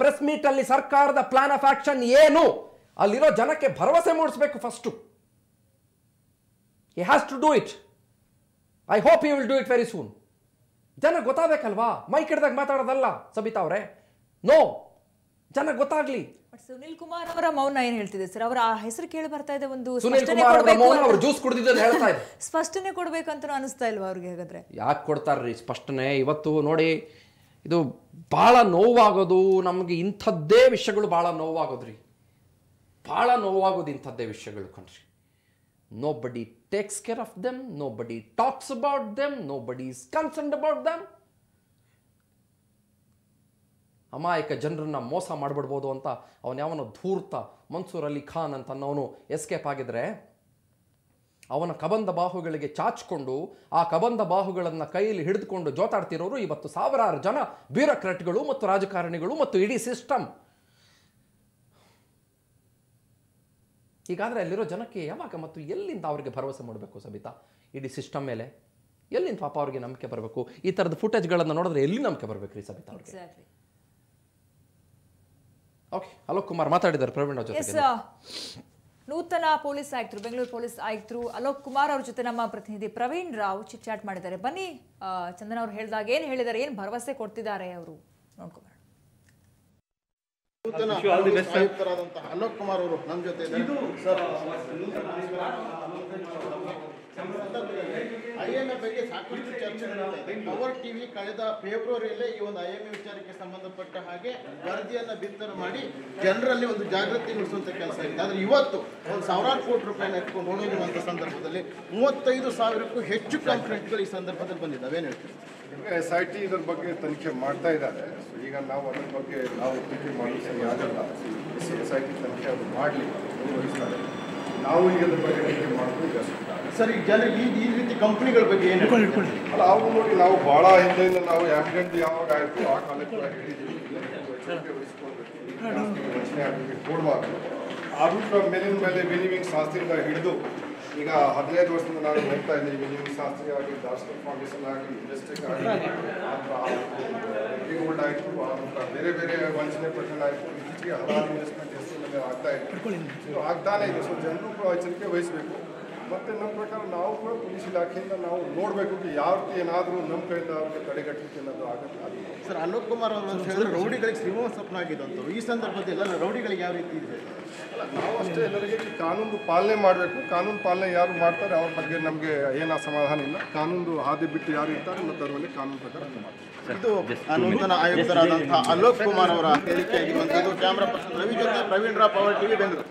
ಪ್ರೆಸ್ ಮೀಟ್ ಅಲ್ಲಿ ಸರ್ಕಾರದ ಪ್ಲಾನ್ ಆಫ್ ಆಕ್ಷನ್ ಏನು? ಅಲ್ಲಿರೋ ಜನಕ್ಕೆ ಭರವಸೆ ಮೂಡಿಸಬೇಕು first he has to do it I hope you will do it very soon ಜನ ಗೊತ್ತಾಗಬೇಕಲ್ವಾ? ಮೈಕ್ ಹಿಡ್ದಾಗ ಮಾತಾಡೋದಲ್ಲ ಸಬಿತಾ ಅವರೇ. ನೋ ಜನ ಗೊತ್ತಾಗ್ಲಿ. ಸುನಿಲ್ ಕುಮಾರ್ ಅವರ ಮೌನ ಏನ್ ಹೇಳ್ತಿದೆ ಸರ್ ಅವರ ಆ ಹೆಸರು ಕೇಳಿ ಬರ್ತಾ ಇದೆ ಒಂದು ಜ್ಯೂಸ್ ಕುಡಿದಿದ್ದು ಹೇಳ್ತಾ ಇದೆ. ಸ್ಪಷ್ಟನೆ ಕೊಡ್ಬೇಕು ಅಂತ ಅನಿಸ್ತಾ ಇಲ್ವಾ ಅವ್ರಿಗೆ ಹಾಗಾದ್ರೆ? ಯಾಕೆ ಕೊಡ್ತಾರ್ರಿ ಸ್ಪಷ್ಟನೆ? ಇವತ್ತು ನೋಡಿ ಇದು ಭಾಳ ನೋವಾಗೋದು ನಮಗೆ ಇಂಥದ್ದೇ ವಿಷಯಗಳು ಭಾಳ ನೋವಾಗೋದ್ರಿ. ಭಾಳ ನೋವಾಗೋದು ಇಂಥದ್ದೇ ವಿಷಯಗಳು ಕಣ್ರಿ. Nobody takes care of them nobody talks about them nobody is concerned about them ಅಮಾಯಕ ಜನರನ್ನು ಮೋಸ ಮಾಡಿಬಿಡ್ಬೋದು ಅಂತ ಅವನು ಯಾವನೋ ಧೂರ್ತ ಮನ್ಸೂರ್ ಅಲಿ ಖಾನ್ ಅಂತ ಅನ್ನೋನು ಎಸ್ಕೇಪ್ ಆಗಿದ್ರೆ ಅವನ ಕಬಂಧ ಬಾಹುಗಳಿಗೆ ಚಾಚ್ಕೊಂಡು ಆ ಕಬಂಧ ಬಾಹುಗಳನ್ನು ಕೈಯಲ್ಲಿ ಹಿಡಿದುಕೊಂಡು ಜೋತಾಡ್ತಿರೋರು ಇವತ್ತು ಸಾವಿರಾರು ಜನ ಬ್ಯೂರೋಕ್ರಾಟ್ಗಳು ಮತ್ತು ರಾಜಕಾರಣಿಗಳು ಮತ್ತು ಇಡೀ ಸಿಸ್ಟಮ್. ಹೀಗಾದರೆ ಅಲ್ಲಿರೋ ಜನಕ್ಕೆ ಯಾವಾಗ ಮತ್ತು ಎಲ್ಲಿಂದ ಅವರಿಗೆ ಭರವಸೆ ಮಾಡಬೇಕು ಸಬಿತಾ ಇಡೀ ಸಿಸ್ಟಮ್ ಮೇಲೆ ಎಲ್ಲಿಂದ ಪಾಪ ಅವ್ರಿಗೆ ನಂಬಿಕೆ ಬರಬೇಕು? ಈ ಥರದ ಫುಟೇಜ್ಗಳನ್ನು ನೋಡಿದ್ರೆ ಎಲ್ಲಿ ನಂಬಿಕೆ ಬರಬೇಕು ರೀ ಸಬಿತಾ ಅವ್ರಿಗೆ ಓಕೆ ಅಲೋಕ್ ಕುಮಾರ್ ಮಾತಾಡಿದ್ದಾರೆ ಪ್ರವೀಣ್ ಜೊತೆ ನೂತನ ಪೊಲೀಸ್ ಆಯುಕ್ತರು ಬೆಂಗಳೂರು ಪೊಲೀಸ್ ಆಯುಕ್ತರು ಅಲೋಕ್ ಕುಮಾರ್ ಅವ್ರ ಜೊತೆ ನಮ್ಮ ಪ್ರತಿನಿಧಿ ಪ್ರವೀಣ್ ರಾವ್ ಚಿಟ್ ಚಾಟ್ ಮಾಡಿದ್ದಾರೆ. ಬನ್ನಿ ಚಂದನ ಚಂದನ್ ಅವ್ರು ಹೇಳಿದಾಗ ಏನ್ ಹೇಳಿದ್ದಾರೆ ಏನ್ ಭರವಸೆ ಕೊಡ್ತಿದ್ದಾರೆ ಅವರು? ನೋಡ್ಕೊಂಬರೋಣ. ನೂತನ ಪೊಲೀಸ್ ಆಯುಕ್ತರಾದಂತಹ ಅಲೋಕ್ ಕುಮಾರ್ ಅವರು ನಮ್ಮ ಜೊತೆ ಇದ್ದಾರೆ ಸರ್ ಐ ಎಂ ಎ ಬಗ್ಗೆ ಸಾಕಷ್ಟು ಚರ್ಚೆ ಪವರ್ ಟಿವಿ ಕಳೆದ ಫೆಬ್ರವರಿಯಲ್ಲೇ ಈ ಒಂದು ಐ ಎಂ ಎ ವಿಚಾರಕ್ಕೆ ಸಂಬಂಧಪಟ್ಟ ಹಾಗೆ ವರದಿಯನ್ನ ಬಿತ್ತನೆ ಮಾಡಿ ಜನರಲ್ಲಿ ಒಂದು ಜಾಗೃತಿ ಮೂಡಿಸುವಂತ ಕೆಲಸ ಇದೆ ಆದರೆ ಇವತ್ತು ಒಂದು ಸಾವಿರಾರು ಕೋಟಿ ರೂಪಾಯಿನ ಎತ್ಕೊಂಡು ಹೋಗಿರುವಂತ ಸಂದರ್ಭದಲ್ಲಿ ಮೂವತ್ತೈದು ಸಾವಿರಕ್ಕೂ ಹೆಚ್ಚು ಕಂಪ್ಲೇಂಟ್ಗಳು ಈ ಸಂದರ್ಭದಲ್ಲಿ ಬಂದಿದ್ದಾವೆ. ಏನು ಹೇಳ್ತೀವಿ ಎಸ್ ಐ ಟಿ ಇದ್ರ ಬಗ್ಗೆ ತನಿಖೆ ಮಾಡ್ತಾ ಇದ್ದಾರೆ. ಸೊ ಈಗ ನಾವು ಅದ್ರ ಬಗ್ಗೆ ನಾವು ತನಿಖೆ ಮಾಡಲು ಸರಿ ಆಗಲ್ಲ ಎಸ್ ಐ ಟಿ ತನಿಖೆ ಅದು ಮಾಡಲಿ. ಮುಂದುವರಿಸ್ತಾರೆ ನಾವು ಈಗ ಅದ್ರ ಬಗ್ಗೆ ತನಿಖೆ ಮಾಡೋದು ಈಗ ಸುತ್ತ. ಸರ್ ಈಗ ಜನ ಈ ಈ ರೀತಿ ಕಂಪನಿಗಳ ಬಗ್ಗೆ ಏನು ಹೇಳ್ತೀರಿ? ಅಲ್ಲ ಅವ್ರು ನೋಡಿ ನಾವು ಭಾಳ ಹಿಂದೆಯಿಂದ ನಾವು ಆಕ್ಸಿಡೆಂಟ್ ಯಾವಾಗ ಆಯಿತು ಆ ಕಾಲಕ್ಕೆ ಕೂಡ ಹೇಳಿದ್ದೀವಿ. ಎಚ್ಚರಿಕೆ ವಹಿಸ್ಕೊಳ್ಬೇಕು. ಜಾಸ್ತಿ ವಂಚನೆ ಆಗಲಿಕ್ಕೆ ಕೊಡಬಾರ್ದು ಆದರೂ ಕೂಡ ಮೇಲಿನ ಮೇಲೆ ವಿಲಿವಿಂಗ್ ಶಾಸ್ತ್ರಿಯಿಂದ ಹಿಡಿದು ಈಗ ಹದಿನೈದು ವರ್ಷದಿಂದ ನಾನು ಹೋಗ್ತಾ ಇದ್ದೀನಿ ವಿಲಿವಿಂಗ್ ಶಾಸ್ತ್ರಿ ಆಗಲಿ ದಾರ್ಶನಿಕ್ ಫೌಂಡೇಶನ್ ಆಗಲಿ ಇಂಡಸ್ಟ್ರಿಕ್ ಆಗಲಿ ಗೋಲ್ಡ್ ಆಯಿತು ಆನಂತರ ಬೇರೆ ಬೇರೆ ವಂಚನೆ ಪ್ರಕರಣ ಆಯಿತು ಇತ್ತೀಚೆಗೆ ಹಲವಾರು ಇನ್ವೆಸ್ಟ್ಮೆಂಟ್ ಹೆಸರಿನಲ್ಲಿ ಆಗ್ತಾ ಇದೆ. ಸೊ ಆಗ್ತಾನೆ ಇದೆ ಸೊ ಜನರು ಕೂಡ ಎಚ್ಚರಿಕೆ ವಹಿಸಬೇಕು. ಮತ್ತು ನಮ್ಮ ಪ್ರಕಾರ ನಾವು ಕೂಡ ಪೊಲೀಸ್ ಇಲಾಖೆಯಿಂದ ನಾವು ನೋಡಬೇಕು ಯಾವ ರೀತಿ ಏನಾದರೂ ನಮ್ಮ ಕೈಯಿಂದ ಅವ್ರಿಗೆ ತಡೆಗಟ್ಟಲಿಕ್ಕೆ ಏನಾದರೂ ಆಗುತ್ತೆ ಅದು. ಸರ್ ಅಲೋಕ್ ಕುಮಾರ್ ಅವರು ಅಂತ ಹೇಳಿದ್ರೆ ರೌಡಿಗಳಿಗೆ ಸಿಂಹ ಸ್ವಪ್ನ ಆಗಿದ್ದಂಥವ್ರು. ಈ ಸಂದರ್ಭದಲ್ಲಿ ಎಲ್ಲ ರೌಡಿಗಳಿಗೆ ಯಾವ ರೀತಿ ಇದೆ? ಅಲ್ಲ ನಾವು ಅಷ್ಟೇ ಎಲ್ಲರಿಗೆ ಕಾನೂನು ಪಾಲನೆ ಮಾಡಬೇಕು. ಕಾನೂನು ಪಾಲನೆ ಯಾರು ಮಾಡ್ತಾರೆ ಅವ್ರ ಬಗ್ಗೆ ನಮಗೆ ಏನು ಅಸಮಾಧಾನ ಇಲ್ಲ. ಕಾನೂನು ಹಾದಿ ಬಿಟ್ಟು ಯಾರು ಇರ್ತಾರೆ ಮತ್ತು ಅದರಲ್ಲಿ ಮೇಲೆ ಕಾನೂನು ಪ್ರಕಾರ ಅದು ಮಾಡ್ತಾರೆ ಇದು ನೂತನ ಆಯುಕ್ತರಾದಂತಹ ಅಲೋಕ್ ಕುಮಾರ್ ಅವರ ಕ್ಯಾಮ್ರಾ ಪರ್ಸನ್ ರವಿ ಜೊತೆ Praveen Rao Power TV Bengaluru.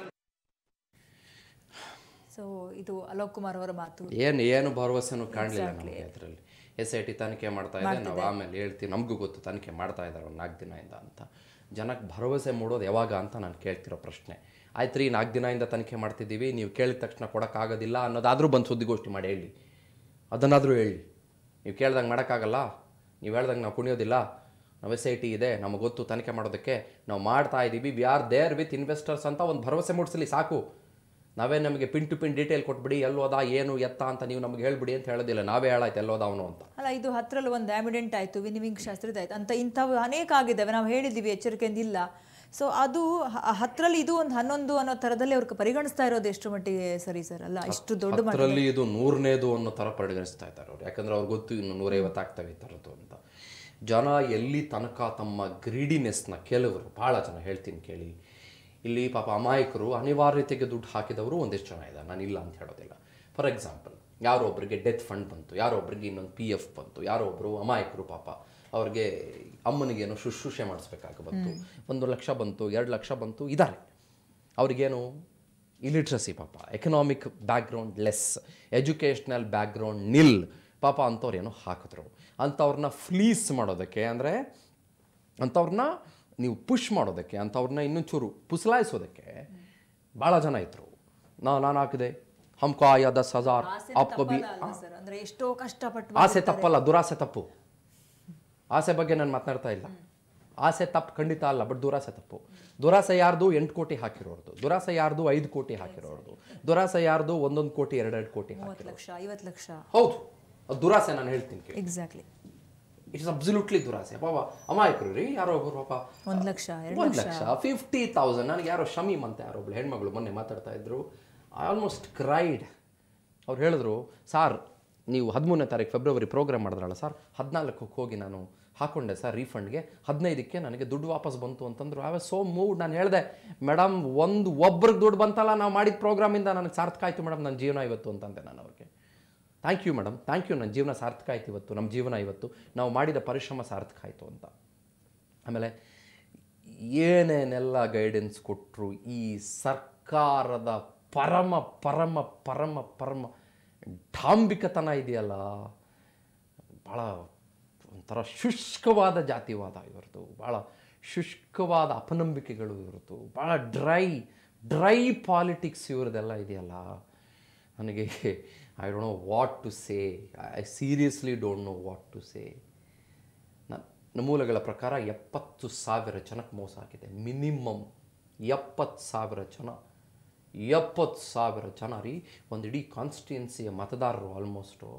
So ಇದು ಅಲೋಕ್ ಕುಮಾರ್ ಅವರ ಮಾತು. ಏನು ಏನು ಭರವಸೆನೂ ಕಾಣಲಿಲ್ಲ ನಮಗೆ ಅದರಲ್ಲಿ. ಎಸ್ ಐ ಟಿ ತನಿಖೆ ಮಾಡ್ತಾ ಇದೆ. ನಾವು ಆಮೇಲೆ ಹೇಳ್ತೀವಿ. ನಮಗೂ ಗೊತ್ತು ತನಿಖೆ ಮಾಡ್ತಾ ಇದ್ದಾರೆ ಒಂದು ನಾಲ್ಕು ದಿನದಿಂದ ಅಂತ. ಜನಕ್ಕೆ ಭರವಸೆ ಮೂಡೋದು ಯಾವಾಗ ಅಂತ ನಾನು ಕೇಳ್ತಿರೋ ಪ್ರಶ್ನೆ. ಆಯ್ತು ರೀ ನಾಲ್ಕು ದಿನದಿಂದ ತನಿಖೆ ಮಾಡ್ತಿದ್ದೀವಿ. ನೀವು ಕೇಳಿದ ತಕ್ಷಣ ಕೊಡೋಕ್ಕಾಗೋದಿಲ್ಲ ಅನ್ನೋದಾದರೂ ಬಂದು ಸುದ್ದಿಗೋಷ್ಠಿ ಮಾಡಿ ಹೇಳಿ. ಅದನ್ನಾದರೂ ಹೇಳಿ. ನೀವು ಕೇಳ್ದಂಗೆ ಮಾಡೋಕ್ಕಾಗಲ್ಲ? ನೀವು ಹೇಳ್ದಂಗೆ ನಾವು ಕುಣಿಯೋದಿಲ್ಲ. ನಾವು ಎಸ್ ಐ ಟಿ ಇದೆ, ನಮಗೆ ಗೊತ್ತು ತನಿಖೆ ಮಾಡೋದಕ್ಕೆ. ನಾವು ಮಾಡ್ತಾ ಇದ್ದೀವಿ we are there with investors ಅಂತ ಒಂದು ಭರವಸೆ ಮೂಡಿಸಲಿ, ಸಾಕು. ನಾವೇ ನಮಗೆ ಪಿನ್ ಟು ಪಿನ್ ಡೀಟೇಲ್ ಕೊಟ್ಬಿಡಿ ಎಲ್ಲೋದ ಏನು, ಎತ್ತ ಅಂತ ನೀವು ನಮಗೆ ಹೇಳ್ಬಿಡಿ ಅಂತ ಹೇಳೋದಿಲ್ಲ. ನಾವೇ ಹೇಳಾಯ್ತು ಎಲ್ಲೋದ ಅವನು ಅಂತ. ಅಲ್ಲ, ಇದು ಹತ್ತರಲ್ಲಿ ಒಂದು ಆಮಿಡೆಂಟ್ ಆಯಿತು ಶಾಸ್ತ್ರದ ಆಯ್ತು. ಅಂತ ಇಂಥವು ಅನೇಕ ಆಗಿದ್ದಾವೆ. ನಾವು ಹೇಳಿದ್ದೀವಿ, ಎಚ್ಚರಿಕೆಯಿಂದ ಇಲ್ಲ. ಸೊ ಅದು ಹತ್ತರಲ್ಲಿ ಇದು ಒಂದು ಹನ್ನೊಂದು ಅನ್ನೋ ಥರದಲ್ಲಿ ಅವ್ರಿಗೆ ಪರಿಗಣಿಸ್ತಾ ಇರೋದು ಎಷ್ಟು ಮಟ್ಟಿಗೆ ಸರಿ ಸರ್? ಅಲ್ಲ ಇಷ್ಟು ದೊಡ್ಡ ಮಟ್ಟದಲ್ಲಿ. ಇದು ನೂರನೇದು ಅನ್ನೋ ಥರ ಪರಿಗಣಿಸ್ತಾ ಇದ್ದಾರೆ ಅವ್ರು. ಯಾಕಂದ್ರೆ ಅವ್ರಿಗೆ ಗೊತ್ತು ಇನ್ನು ನೂರೈವತ್ತು ಆಗ್ತವೆ ಈ ಥರದ್ದು ಅಂತ. ಜನ ಎಲ್ಲಿ ತನಕ ತಮ್ಮ ಗ್ರೀಡಿನೆಸ್ನ ಕೆಲವರು ಭಾಳ ಜನ ಹೇಳ್ತೀನಿ ಕೇಳಿ. ಇಲ್ಲಿ ಪಾಪ ಅಮಾಯಕರು ಅನಿವಾರ್ಯತೆಗೆ ದುಡ್ಡು ಹಾಕಿದವರು ಒಂದಿಷ್ಟು ಜನ ಇದ್ದಾರೆ. ನಾನು ಇಲ್ಲ ಅಂತ ಹೇಳೋದಿಲ್ಲ. ಫಾರ್ ಎಕ್ಸಾಂಪಲ್ ಯಾರೊಬ್ಬರಿಗೆ ಡೆತ್ ಫಂಡ್ ಬಂತು ಯಾರೊಬ್ಬರಿಗೆ ಇನ್ನೊಂದು ಪಿ ಎಫ್ ಬಂತು ಯಾರೊಬ್ಬರು ಅಮಾಯಕರು ಪಾಪ. ಅವ್ರಿಗೆ ಅಮ್ಮನಿಗೇನು ಶುಶ್ರೂಷೆ ಮಾಡಿಸ್ಬೇಕಾಗಿ ಬಂತು. ಒಂದು ಲಕ್ಷ ಬಂತು ಎರಡು ಲಕ್ಷ ಬಂತು ಇದ್ದಾರೆ. ಅವ್ರಿಗೇನು ಇಲಿಟ್ರಸಿ ಪಾಪ economic background less educational background nil ಪಾಪ ಅಂಥವ್ರು ಏನೋ ಹಾಕಿದ್ರು. ಅಂಥವ್ರನ್ನ ಫ್ಲೀಸ್ ಮಾಡೋದಕ್ಕೆ ಅಂದರೆ ಅಂಥವ್ರನ್ನ ನೀವು ಪುಷ್ ಮಾಡೋದಕ್ಕೆ ಅಂಥವ್ರನ್ನ ಇನ್ನೊಂಚೂರು ಪುಸಲಾಯಿಸೋದಕ್ಕೆ ಭಾಳ ಜನ ಇದ್ರು. ನಾ ನಾನು ಹಾಕಿದೆ. ಹಮ್ಕೋ ಆಯಾ ದಸ್ ಹಜಾರ್ ಆಪ್ಕೋ ಬಿ ಅಂದ್ರೆ ಎಷ್ಟೋ ಕಷ್ಟಪಟ್ಟು ಆಸೆ ತಪ್ಪಲ್ಲ ದುರಾಸೆ ತಪ್ಪು. ಆಸೆ ಬಗ್ಗೆ ನಾನು ಮಾತನಾಡ್ತಾ ಇಲ್ಲ. ಆಸೆ ತಪ್ಪು ಖಂಡಿತ ಅಲ್ಲ ಬಟ್ ದುರಾಸೆ ತಪ್ಪು. ದುರಾಸೆ ಯಾರ್ದು? ಎಂಟು ಕೋಟಿ ಹಾಕಿರೋರ್ದು. ದುರಾಸೆ ಯಾರ್ದು? ಐದು ಕೋಟಿ ಹಾಕಿರೋರ್ದು. ದುರಾಸೆ ಯಾರ್ದು? ಒಂದೊಂದು ಕೋಟಿ ಎರಡೆರಡು ಕೋಟಿ ಲಕ್ಷ ಹೌದು. ಅದು ದುರಾಸೆ ನಾನು ಹೇಳ್ತೀನಿ ಎಕ್ಸಾಕ್ಟ್ಲಿ ಇಟ್ಸ್ ಅಬ್ಸಲ್ಯೂಟ್ಲಿ ದುರಾಸೆ. ಪಾಪ ಅಮಾಯಕರು ರೀ ಯಾರೋ ಒಬ್ಬರು ಪಾಪ ಒಂದು ಲಕ್ಷ ಒಂದು ಲಕ್ಷ. ಫಿಫ್ಟಿ ತೌಸಂಡ್ ನನಗೆ ಯಾರೋ ಶಮೀಮ್ ಅಂತ ಯಾರೋ ಒಬ್ಳು ಹೆಣ್ಮಗಳು ಮೊನ್ನೆ ಮಾತಾಡ್ತಾ ಇದ್ರು. ಆಲ್ಮೋಸ್ಟ್ ಕ್ರೈಡ್ ಅವ್ರು ಹೇಳಿದ್ರು ಸಾರ್ ನೀವು ಹದಿಮೂರನೇ ತಾರೀಕು ಫೆಬ್ರವರಿ ಪ್ರೋಗ್ರಾಮ್ ಮಾಡಿದ್ರಲ್ಲ ಸರ್ ಹದಿನಾಲ್ಕಕ್ಕೆ ಹೋಗಿ ನಾನು ಹಾಕೊಂಡೆ ಸರ್ ರೀಫಂಡ್ಗೆ ಹದಿನೈದಕ್ಕೆ ನನಗೆ ದುಡ್ಡು ವಾಪಸ್ ಬಂತು ಅಂತಂದ್ರು ಆವೇ ಸೋ ಮೂವ್ಡ್ ನಾನು ಹೇಳಿದೆ ಮೇಡಮ್ ಒಂದು ಒಬ್ರಿಗೆ ದುಡ್ಡು ಬಂತಲ್ಲ, ನಾವು ಮಾಡಿದ ಪ್ರೋಗ್ರಾಮಿಂದ ನನಗೆ ಸಾರ್ಥಕ ಆಯಿತು ಮೇಡಮ್ ನನ್ನ ಜೀವನ ಇವತ್ತು ಅಂತಂದೆ ನಾನು ಅವ್ರಿಗೆ. Thank you madam thank you ನನ್ನ ಜೀವನ ಸಾರ್ಥಕ ಆಯ್ತು ಇವತ್ತು. ನಮ್ಮ ಜೀವನ ಇವತ್ತು. ನಾವು ಮಾಡಿದ ಪರಿಶ್ರಮ ಸಾರ್ಥಕ ಆಯಿತು ಅಂತ. ಆಮೇಲೆ, ಏನೇನೆಲ್ಲ ಗೈಡೆನ್ಸ್ ಕೊಟ್ಟರು ಈ ಸರ್ಕಾರದ ಪರಮ ಪರಮ ಪರಮ ಪರಮ ಡಾಂಬಿಕತನ ಇದೆಯಲ್ಲ? ಭಾಳ ಒಂಥರ ಶುಷ್ಕವಾದ ಜಾತಿವಾದ ಇವ್ರದ್ದು. ಭಾಳ ಶುಷ್ಕವಾದ ಅಪನಂಬಿಕೆಗಳು ಇವ್ರದ್ದು. ಭಾಳ ಡ್ರೈ ಡ್ರೈ ಪಾಲಿಟಿಕ್ಸ್ ಇವ್ರದ್ದೆಲ್ಲ ಇದೆಯಲ್ಲ? ನನಗೆ I don't know what to say I seriously don't know what to say ನನ್ನ ಮೂಲಗಳ ಪ್ರಕಾರ ಎಪ್ಪತ್ತು ಸಾವಿರ ಜನಕ್ಕೆ ಮೋಸ ಆಗಿದೆ. ಮಿನಿಮಮ್ ಎಪ್ಪತ್ತು ಸಾವಿರ ಜನ ಎಪ್ಪತ್ತು ಸಾವಿರ ಜನ ರೀ ಒಂದು ಇಡೀ ಕಾನ್ಸ್ಟಿಟ್ಯೂನ್ಸಿಯ ಮತದಾರರು ಆಲ್ಮೋಸ್ಟು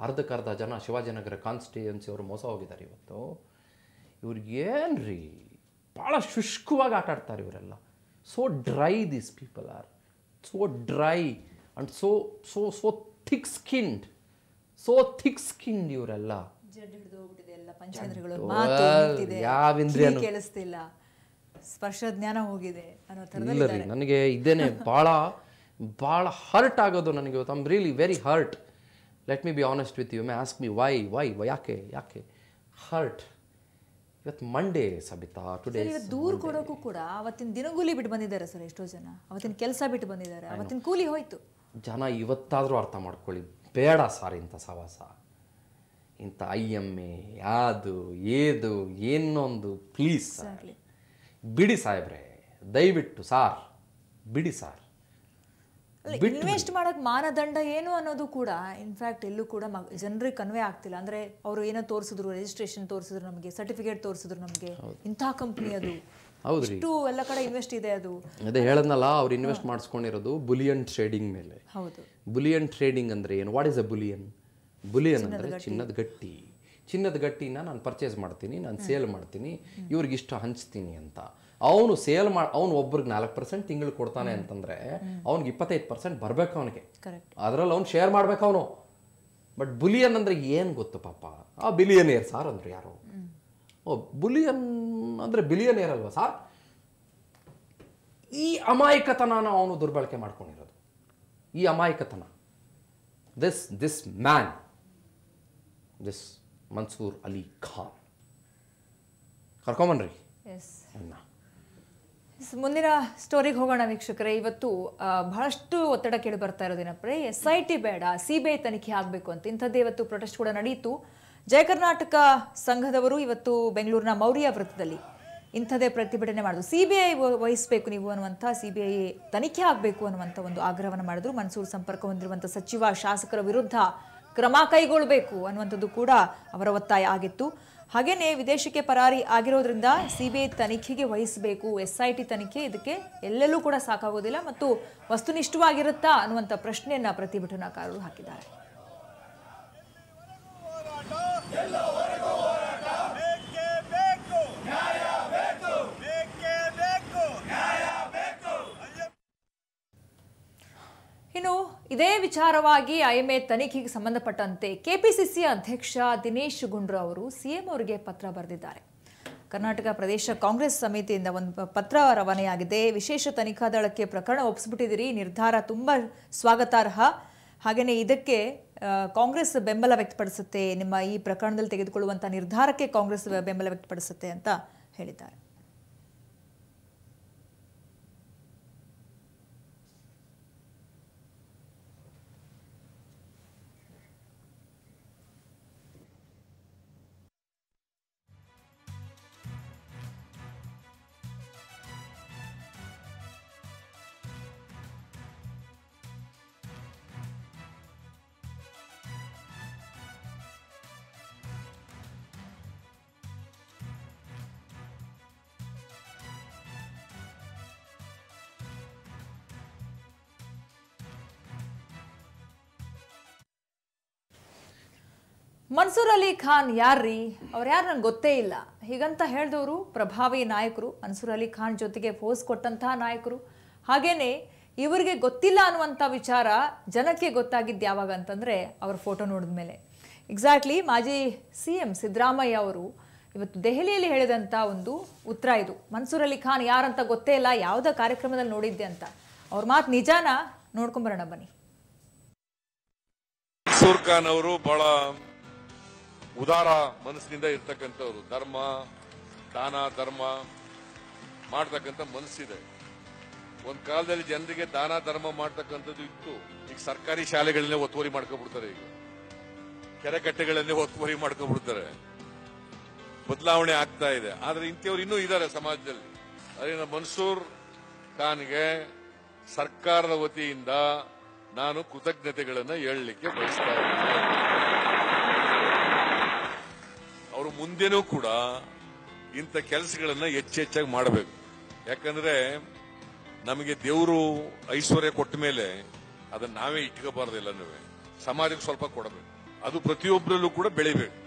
ಅರ್ಧಕ್ಕರ್ಧ ಜನ ಶಿವಾಜಿನಗರ ಕಾನ್ಸ್ಟಿಟ್ಯೂನ್ಸಿ ಅವರು ಮೋಸ ಹೋಗಿದ್ದಾರೆ ಇವತ್ತು. ಇವ್ರಿಗೇನು ರೀ ಭಾಳ ಶುಷ್ಕವಾಗಿ ಆಟ ಆಡ್ತಾರೆ ಇವರೆಲ್ಲ. So dry these people are so dry and so so so thick skinned so thick skinned ಇವರೆಲ್ಲ ಜಡ್ ಸ್ಪರ್ಶ ಜ್ಞಾನ ಹೋಗಿದೆ ಅನ್ನೋ ಇಲ್ಲ ಥರದಲ್ಲಿ ರೀ ನನಗೆ ಇದೇನೆ ಭಾಳ ಭಾಳ ಹರ್ಟ್ ಆಗೋದು ನನಗೆ ಇವತ್ತು. Am really very hurt let me be honest with you may ask me why why ಯಾಕೆ ಯಾಕೆ? ಹರ್ಟ್ ಇವತ್ತು ಮಂಡೇ ಸಬಿತಾ ಟುಡೇ ದೂರ ಕೊಡೋಕ್ಕೂ ಕೂಡ ಅವತ್ತಿನ ದಿನಗೂಲಿ ಬಿಟ್ಟು ಬಂದಿದ್ದಾರೆ ಸರ್ ಎಷ್ಟೋ ಜನ. ಅವತ್ತಿನ ಕೆಲಸ ಬಿಟ್ಟು ಬಂದಿದ್ದಾರೆ. ಅವತ್ತಿನ ಕೂಲಿ ಹೋಯ್ತು. ಜನ ಇವತ್ತಾದರೂ ಅರ್ಥ ಮಾಡ್ಕೊಳ್ಳಿ. ಬೇಡ ಸಾರ್ ಇಂಥ ಸವಾಸ. ಇಂಥ ಐ ಎಂ ಎ ಯಾದು ಏದು ಏನೊಂದು ಪ್ಲೀಸ್ ಸರ್ ಬಿಡಿ ಸಾಹೇಬ್ರೆ ದಯವಿಟ್ಟು ಸಾರ್ ಬಿಡಿ ಸಾರ್. ಇನ್ವೆಸ್ಟ್ ಮಾಡೋಕೆ ಮಾನದಂಡ ಏನು ಅನ್ನೋದು ಕೂಡ ಇನ್ಫ್ಯಾಕ್ಟ್ ಎಲ್ಲೂ ಕೂಡ ಜನರಿಗೆ ಕನ್ವೆ ಆಗ್ತಿಲ್ಲ. ಅಂದ್ರೆ ಅವರು ಏನೋ ತೋರಿಸಿದ್ರು ರಿಜಿಸ್ಟ್ರೇಷನ್ ತೋರಿಸಿದ್ರು ನಮಗೆ ಸರ್ಟಿಫಿಕೇಟ್ ತೋರಿಸಿದ್ರು ನಮಗೆ ಇಂಥ ಕಂಪ್ನಿ ಅದು. ಹೌದು ಇಷ್ಟು ಎಲ್ಲ ಕಡೆ ಇನ್ವೆಸ್ಟ್ ಇದೆ ಅದು. ಅದೇ ಹೇಳದ್ನಲ್ಲ ಅವ್ರು ಇನ್ವೆಸ್ಟ್ ಮಾಡಿಸ್ಕೊಂಡಿರೋದು ಬುಲಿಯನ್ ಟ್ರೇಡಿಂಗ್ ಮೇಲೆ. ಹೌದು. ಬುಲಿಯನ್ ಟ್ರೇಡಿಂಗ್ ಅಂದರೆ ಏನು? What is a bullion bullion ಅಂದರೆ ಚಿನ್ನದ ಗಟ್ಟಿ. ಚಿನ್ನದ ಗಟ್ಟಿನ ನಾನು ಪರ್ಚೇಸ್ ಮಾಡ್ತೀನಿ ನಾನು ಸೇಲ್ ಮಾಡ್ತೀನಿ ಇವ್ರಿಗೆ ಇಷ್ಟ ಹಂಚ್ತೀನಿ ಅಂತ. ಅವನು ಸೇಲ್ ಮಾಡಿ ಅವನು ಒಬ್ರಿಗೆ ನಾಲ್ಕು ಪರ್ಸೆಂಟ್ ತಿಂಗಳು ಕೊಡ್ತಾನೆ ಅಂತಂದರೆ ಅವ್ನಿಗೆ ಇಪ್ಪತ್ತೈದು ಪರ್ಸೆಂಟ್ ಬರಬೇಕು ಅವನಿಗೆ. ಕರೆಕ್ಟ್ ಅದರಲ್ಲಿ ಅವ್ನು ಶೇರ್ ಮಾಡ್ಬೇಕು ಅವನು. ಬಟ್ ಬುಲಿಯನ್ ಅಂದರೆ ಏನು ಗೊತ್ತು ಪಾಪ? ಆ ಬಿಲಿಯನಿಯರ್ ಸಾರ್ ಅಂದ್ರೆ ಯಾರು? ಓ ಬುಲಿಯನ್ ಅಂದರೆ ಬಿಲಿಯನಿಯರ್ ಅಲ್ವಾ ಸಾರ್ ಈ ಅಮಾಯಕತನನ ಅವನು ದುರ್ಬಳಕೆ ಮಾಡ್ಕೊಂಡಿರೋದು. ಈ ಅಮಾಯಕತನ. This this man this Mansoor Ali Khan. ಕರ್ಕೊಂಬನ್ರಿ. ಮುಂದಿನ ಸ್ಟೋರಿಗೆ ಹೋಗೋಣ ವೀಕ್ಷಕರೇ. ಇವತ್ತು ಬಹಳಷ್ಟು ಒತ್ತಡ ಕೇಳಿ ಬರ್ತಾ ಇರೋದೇನಪ್ಪ ಎಸ್ ಐ ಟಿ ಬೇಡ ಸಿ ಬಿ ಐ ತನಿಖೆ ಆಗಬೇಕು ಅಂತ ಇಂಥದ್ದೇ ಇವತ್ತು ಪ್ರೊಟೆಸ್ಟ್ ಕೂಡ ನಡೆಯಿತು ಜಯ ಕರ್ನಾಟಕ ಸಂಘದವರು ಇವತ್ತು ಬೆಂಗಳೂರಿನ ಮೌರ್ಯ ವೃತ್ತದಲ್ಲಿ ಇಂಥದ್ದೇ ಪ್ರತಿಭಟನೆ ಮಾಡಿದ್ರು. ಸಿ ಬಿ ಐ ವಹಿಸಬೇಕು ನೀವು ಅನ್ನುವಂಥ ಸಿ ಬಿ ಐ ತನಿಖೆ ಆಗಬೇಕು ಅನ್ನುವಂಥ ಒಂದು ಆಗ್ರಹವನ್ನು ಮಾಡಿದ್ರು. ಮನ್ಸೂರ್ ಸಂಪರ್ಕ ಹೊಂದಿರುವಂಥ ಸಚಿವ ಶಾಸಕರ ವಿರುದ್ಧ ಕ್ರಮ ಕೈಗೊಳ್ಳಬೇಕು ಅನ್ನುವಂಥದ್ದು ಕೂಡ ಅವರ ಒತ್ತಾಯ ಆಗಿತ್ತು. ಹಾಗೆಯೇ ವಿದೇಶಕ್ಕೆ ಪರಾರಿ ಆಗಿರೋದ್ರಿಂದ ಐ ತನಿಖೆಗೆ ವಹಿಸಬೇಕು ಎಸ್ ಐ ಟಿ ತನಿಖೆ ಇದಕ್ಕೆ ಎಲ್ಲೆಲ್ಲೂ ಕೂಡ ಸಾಕಾಗೋದಿಲ್ಲ ಮತ್ತು ವಸ್ತುನಿಷ್ಠವಾಗಿರುತ್ತಾ ಅನ್ನುವಂಥ ಪ್ರಶ್ನೆಯನ್ನು ಪ್ರತಿಭಟನಾಕಾರರು ಹಾಕಿದ್ದಾರೆ ಬೇಕೇ ಬೇಕು ನ್ಯಾಯ ಬೇಕು ಬೇಕೇ ಬೇಕು ನ್ಯಾಯ ಬೇಕು ಇನ್ನು ಇದೇ ವಿಚಾರವಾಗಿ ಐಎಂಎ ತನಿಖೆಗೆ ಸಂಬಂಧಪಟ್ಟಂತೆ ಕೆಪಿಸಿಸಿ ಅಧ್ಯಕ್ಷ ದಿನೇಶ್ ಗುಂಡ್ರು ಅವರು ಸಿಎಂ ಅವರಿಗೆ ಪತ್ರ ಬರೆದಿದ್ದಾರೆ. ಕರ್ನಾಟಕ ಪ್ರದೇಶ ಕಾಂಗ್ರೆಸ್ ಸಮಿತಿಯಿಂದ ಒಂದು ಪತ್ರ ರವಾನೆಯಾಗಿದೆ. ವಿಶೇಷ ತನಿಖಾ ದಳಕ್ಕೆ ಪ್ರಕರಣ ಒಪ್ಪಿಸ್ಬಿಟ್ಟಿದ್ದೀರಿ ನಿರ್ಧಾರ ತುಂಬ ಸ್ವಾಗತಾರ್ಹ. ಹಾಗೆಯೇ ಇದಕ್ಕೆ ಕಾಂಗ್ರೆಸ್ ಬೆಂಬಲ ವ್ಯಕ್ತಪಡಿಸುತ್ತೆ. ನಿಮ್ಮ ಈ ಪ್ರಕರಣದಲ್ಲಿ ತೆಗೆದುಕೊಳ್ಳುವಂಥ ನಿರ್ಧಾರಕ್ಕೆ ಕಾಂಗ್ರೆಸ್ ಬೆಂಬಲ ವ್ಯಕ್ತಪಡಿಸುತ್ತೆ ಅಂತ ಹೇಳಿದ್ದಾರೆ. ಮನ್ಸೂರ್ ಅಲಿ ಖಾನ್ ಯಾರ್ರಿ? ಅವ್ರು ಯಾರು ನಂಗೆ ಗೊತ್ತೇ ಇಲ್ಲ. ಹೀಗಂತ ಹೇಳಿದವರು ಪ್ರಭಾವಿ ನಾಯಕರು, ಮನ್ಸೂರ್ ಅಲಿ ಖಾನ್ ಜೊತೆಗೆ ಫೋಸ್ ಕೊಟ್ಟಂತಹ ನಾಯಕರು. ಹಾಗೇನೆ ಇವರಿಗೆ ಗೊತ್ತಿಲ್ಲ ಅನ್ನುವಂಥ ವಿಚಾರ ಜನಕ್ಕೆ ಗೊತ್ತಾಗಿದ್ದು ಯಾವಾಗ ಅಂತಂದ್ರೆ ಅವ್ರ ಫೋಟೋ ನೋಡಿದ ಮೇಲೆ. ಎಕ್ಸಾಕ್ಟ್ಲಿ ಮಾಜಿ ಸಿ ಎಂ ಸಿದ್ದರಾಮಯ್ಯ ಅವರು ಇವತ್ತು ದೆಹಲಿಯಲ್ಲಿ ಹೇಳಿದಂಥ ಒಂದು ಉತ್ತರ ಇದು. ಮನ್ಸೂರ್ ಅಲಿ ಖಾನ್ ಯಾರಂತ ಗೊತ್ತೇ ಇಲ್ಲ, ಯಾವುದೋ ಕಾರ್ಯಕ್ರಮದಲ್ಲಿ ನೋಡಿದ್ದೆ ಅಂತ. ಅವ್ರ ಮಾತು ನಿಜಾನ ನೋಡ್ಕೊಂಬರೋಣ ಬನ್ನಿ. ಮನ್ಸೂರ್ ಖಾನ್ ಅವರು ಬಹಳ ಉದಾರ ಮನಸ್ಸಿನಿಂದ ಇರ್ತಕ್ಕಂಥವ್ರು. ಧರ್ಮ, ದಾನ, ಧರ್ಮ ಮಾಡ್ತಕ್ಕಂಥ ಮನಸ್ಸಿದೆ. ಒಂದ್ ಕಾಲದಲ್ಲಿ ಜನರಿಗೆ ದಾನ, ಧರ್ಮ ಮಾಡ್ತಕ್ಕಂಥದ್ದು ಇತ್ತು. ಈಗ ಸರ್ಕಾರಿ ಶಾಲೆಗಳನ್ನೇ ಒತ್ತುವರಿ ಮಾಡ್ಕೊಬಿಡ್ತಾರೆ ಈಗ. ಕೆರೆಕಟ್ಟೆಗಳನ್ನೇ ಒತ್ತುವರಿ ಮಾಡ್ಕೊಬಿಡ್ತಾರೆ. ಬದಲಾವಣೆ ಆಗ್ತಾ ಇದೆ. ಆದ್ರೆ ಇಂಥವ್ರು ಇನ್ನೂ ಇದ್ದಾರೆ ಸಮಾಜದಲ್ಲಿ. ಅದರಿಂದ ಮನ್ಸೂರ್ ಖಾನ್ಗೆ ಸರ್ಕಾರದ ವತಿಯಿಂದ ನಾನು ಕೃತಜ್ಞತೆಗಳನ್ನು ಹೇಳಲಿಕ್ಕೆ ಬಯಸ್ತಾ ಇದ್ದೀನಿ. ಅವರು ಮುಂದೆನೂ ಕೂಡ ಇಂಥ ಕೆಲಸಗಳನ್ನ ಹೆಚ್ಚೆಚ್ಚಾಗಿ ಮಾಡಬೇಕು. ಯಾಕಂದ್ರೆ ನಮಗೆ ದೇವರು ಐಶ್ವರ್ಯ ಕೊಟ್ಟ ಮೇಲೆ ಅದನ್ನ ನಾವೇ ಇಟ್ಕೋಬಾರ್ದಿಲ್ಲ ಸಮಾಜಕ್ಕೆ ಸ್ವಲ್ಪ ಕೊಡಬೇಕು. ಅದು ಪ್ರತಿಯೊಬ್ಬರಲ್ಲೂ ಕೂಡ ಬೆಳಿಬೇಕು.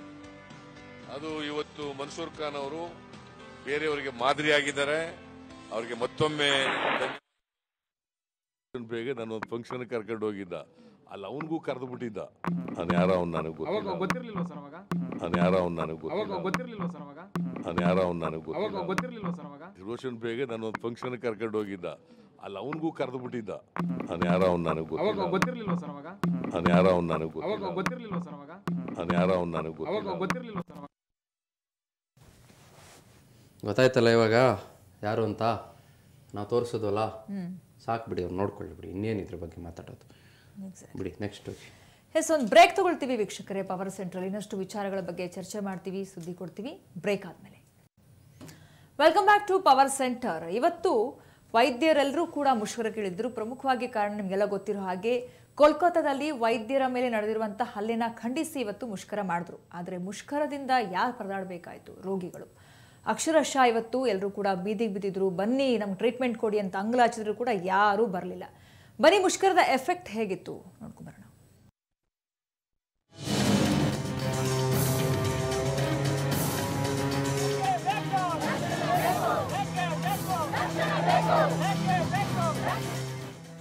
ಅದು ಇವತ್ತು ಮನ್ಸೂರ್ ಖಾನ್ ಅವರು ಬೇರೆಯವರಿಗೆ ಮಾದರಿಯಾಗಿದ್ದಾರೆ. ಅವರಿಗೆ ಮತ್ತೊಮ್ಮೆ ಬೇಗ ನಾನು ಒಂದು ಫಂಕ್ಷನ್ ಕರ್ಕೊಂಡು ಹೋಗಿದ್ದ. ಅಲ್ಲಿ ಅವನಿಗೂ ಕರೆದು ಬಿಟ್ಟಿದ್ದ ನಾನು ಯಾರೋ ಅವ್ನು ನನಗೆ ಗೊತ್ತಿರಲಿಲ್ಲ ಗೊತ್ತಿರ್ಲಿಲ್ವಾ ಸರ್ ಅವಾಗ? ನಾನು ಯಾರೋ ಅವ್ನು ನನಗೆ ಅವಾಗ ಗೊತ್ತಿಲ್ಲ ಗೊತ್ತಿರ್ಲಿಲ್ವಾ ಸರ್ ಅವಾಗ? ನಾನು ಯಾರೋ ಅವ್ನು ನನಗೆ ಅವಾಗ ಗೊತ್ತಿಲ್ಲ ಗೊತ್ತಿರ್ಲಿಲ್ವಾ ಸರ್ ಅವಾಗ? ರೋಷನ್ ಬೇಗ ನಾನು ಒಂದು ಫಂಕ್ಷನ್ ಕರ್ಕೊಂಡು ಹೋಗಿದ್ದ. ಅಲ್ಲಿ ಅವನಿಗೂ ಕರೆದು ಬಿಟ್ಟಿದ್ದ. ನಾನು ಯಾರ ಅವ್ನು ನನಗೆ ಅವಾಗ ಗೊತ್ತಿಲ್ಲ ಗೊತ್ತಿರ್ಲಿಲ್ವಾ ಸರ್ ಅವಾಗ? ನಾನು ಯಾರ ಅವ್ನು ನನಗೆ ಗೊತ್ತಿರಲಿಲ್ಲ ಗೊತ್ತಿಲ್ಲ ಗೊತ್ತಿರ್ಲಿಲ್ವಾ ಸರ್ ಅವಾಗ? ನಾನು ಯಾರ ಅವ್ನು ನನಗೆ ಗೊತ್ತಿರಲಿಲ್ಲ ಗೊತ್ತಿಲ್ಲ ಗೊತ್ತಿರ್ಲಿಲ್ವಾ ಸರ್ ಅವಾಗ? ಗೊತ್ತಾಯ್ತಲ್ಲ ಇವಾಗ? ಯಾರು ಅಂತ? ನಾವು ತೋರಿಸೋದಲ್ಲ? ಸಾಕು ಬಿಡಿ ಅವ್ರು ನೋಡ್ಕೊಳ್ಳಿ ಬಿಡಿ. ಇನ್ನೇನು ಇದ್ರ ಬಗ್ಗೆ ಮಾತಾಡೋದು? ಬಿಡಿ ನೆಕ್ಸ್ಟ್ ಹೋಗಿ ಎಸ್ ಒಂದು ಬ್ರೇಕ್ ತಗೊಳ್ತೀವಿ ವೀಕ್ಷಕರೇ ಪವರ್ ಸೆಂಟ್ರಲ್ ಇನ್ನಷ್ಟು ವಿಚಾರಗಳ ಬಗ್ಗೆ ಚರ್ಚೆ ಮಾಡ್ತೀವಿ, ಸುದ್ದಿ ಕೊಡ್ತೀವಿ. ಬ್ರೇಕ್ ಆದಮೇಲೆ. Welcome back to Power Centre ಇವತ್ತು ವೈದ್ಯರೆಲ್ಲರೂ ಕೂಡ ಮುಷ್ಕರಕ್ಕಿಳಿದ್ರು. ಪ್ರಮುಖವಾಗಿ ಕಾರಣ ನಿಮಗೆಲ್ಲ ಗೊತ್ತಿರೋ ಹಾಗೆ, ಕೋಲ್ಕತ್ತಾದಲ್ಲಿ ವೈದ್ಯರ ಮೇಲೆ ನಡೆದಿರುವಂತಹ ಹಲ್ಲೆನ ಖಂಡಿಸಿ ಇವತ್ತು ಮುಷ್ಕರ ಮಾಡಿದ್ರು. ಆದರೆ ಮುಷ್ಕರದಿಂದ ಯಾರು ಪರದಾಡಬೇಕಾಯಿತು? ರೋಗಿಗಳು. ಅಕ್ಷರಶಃ ಇವತ್ತು ಎಲ್ಲರೂ ಕೂಡ ಬೀದಿಗೆ ಬಿದ್ದಿದ್ರು. ಬನ್ನಿ, ನಮ್ಗೆ ಟ್ರೀಟ್ಮೆಂಟ್ ಕೊಡಿ ಅಂತ ಅಂಗಲಾಚಿದ್ರು ಕೂಡ ಯಾರೂ ಬರಲಿಲ್ಲ. ಬನ್ನಿ, ಮುಷ್ಕರದ ಎಫೆಕ್ಟ್ ಹೇಗಿತ್ತು? ನೋಡ್ಕೊಂಬರೋಣ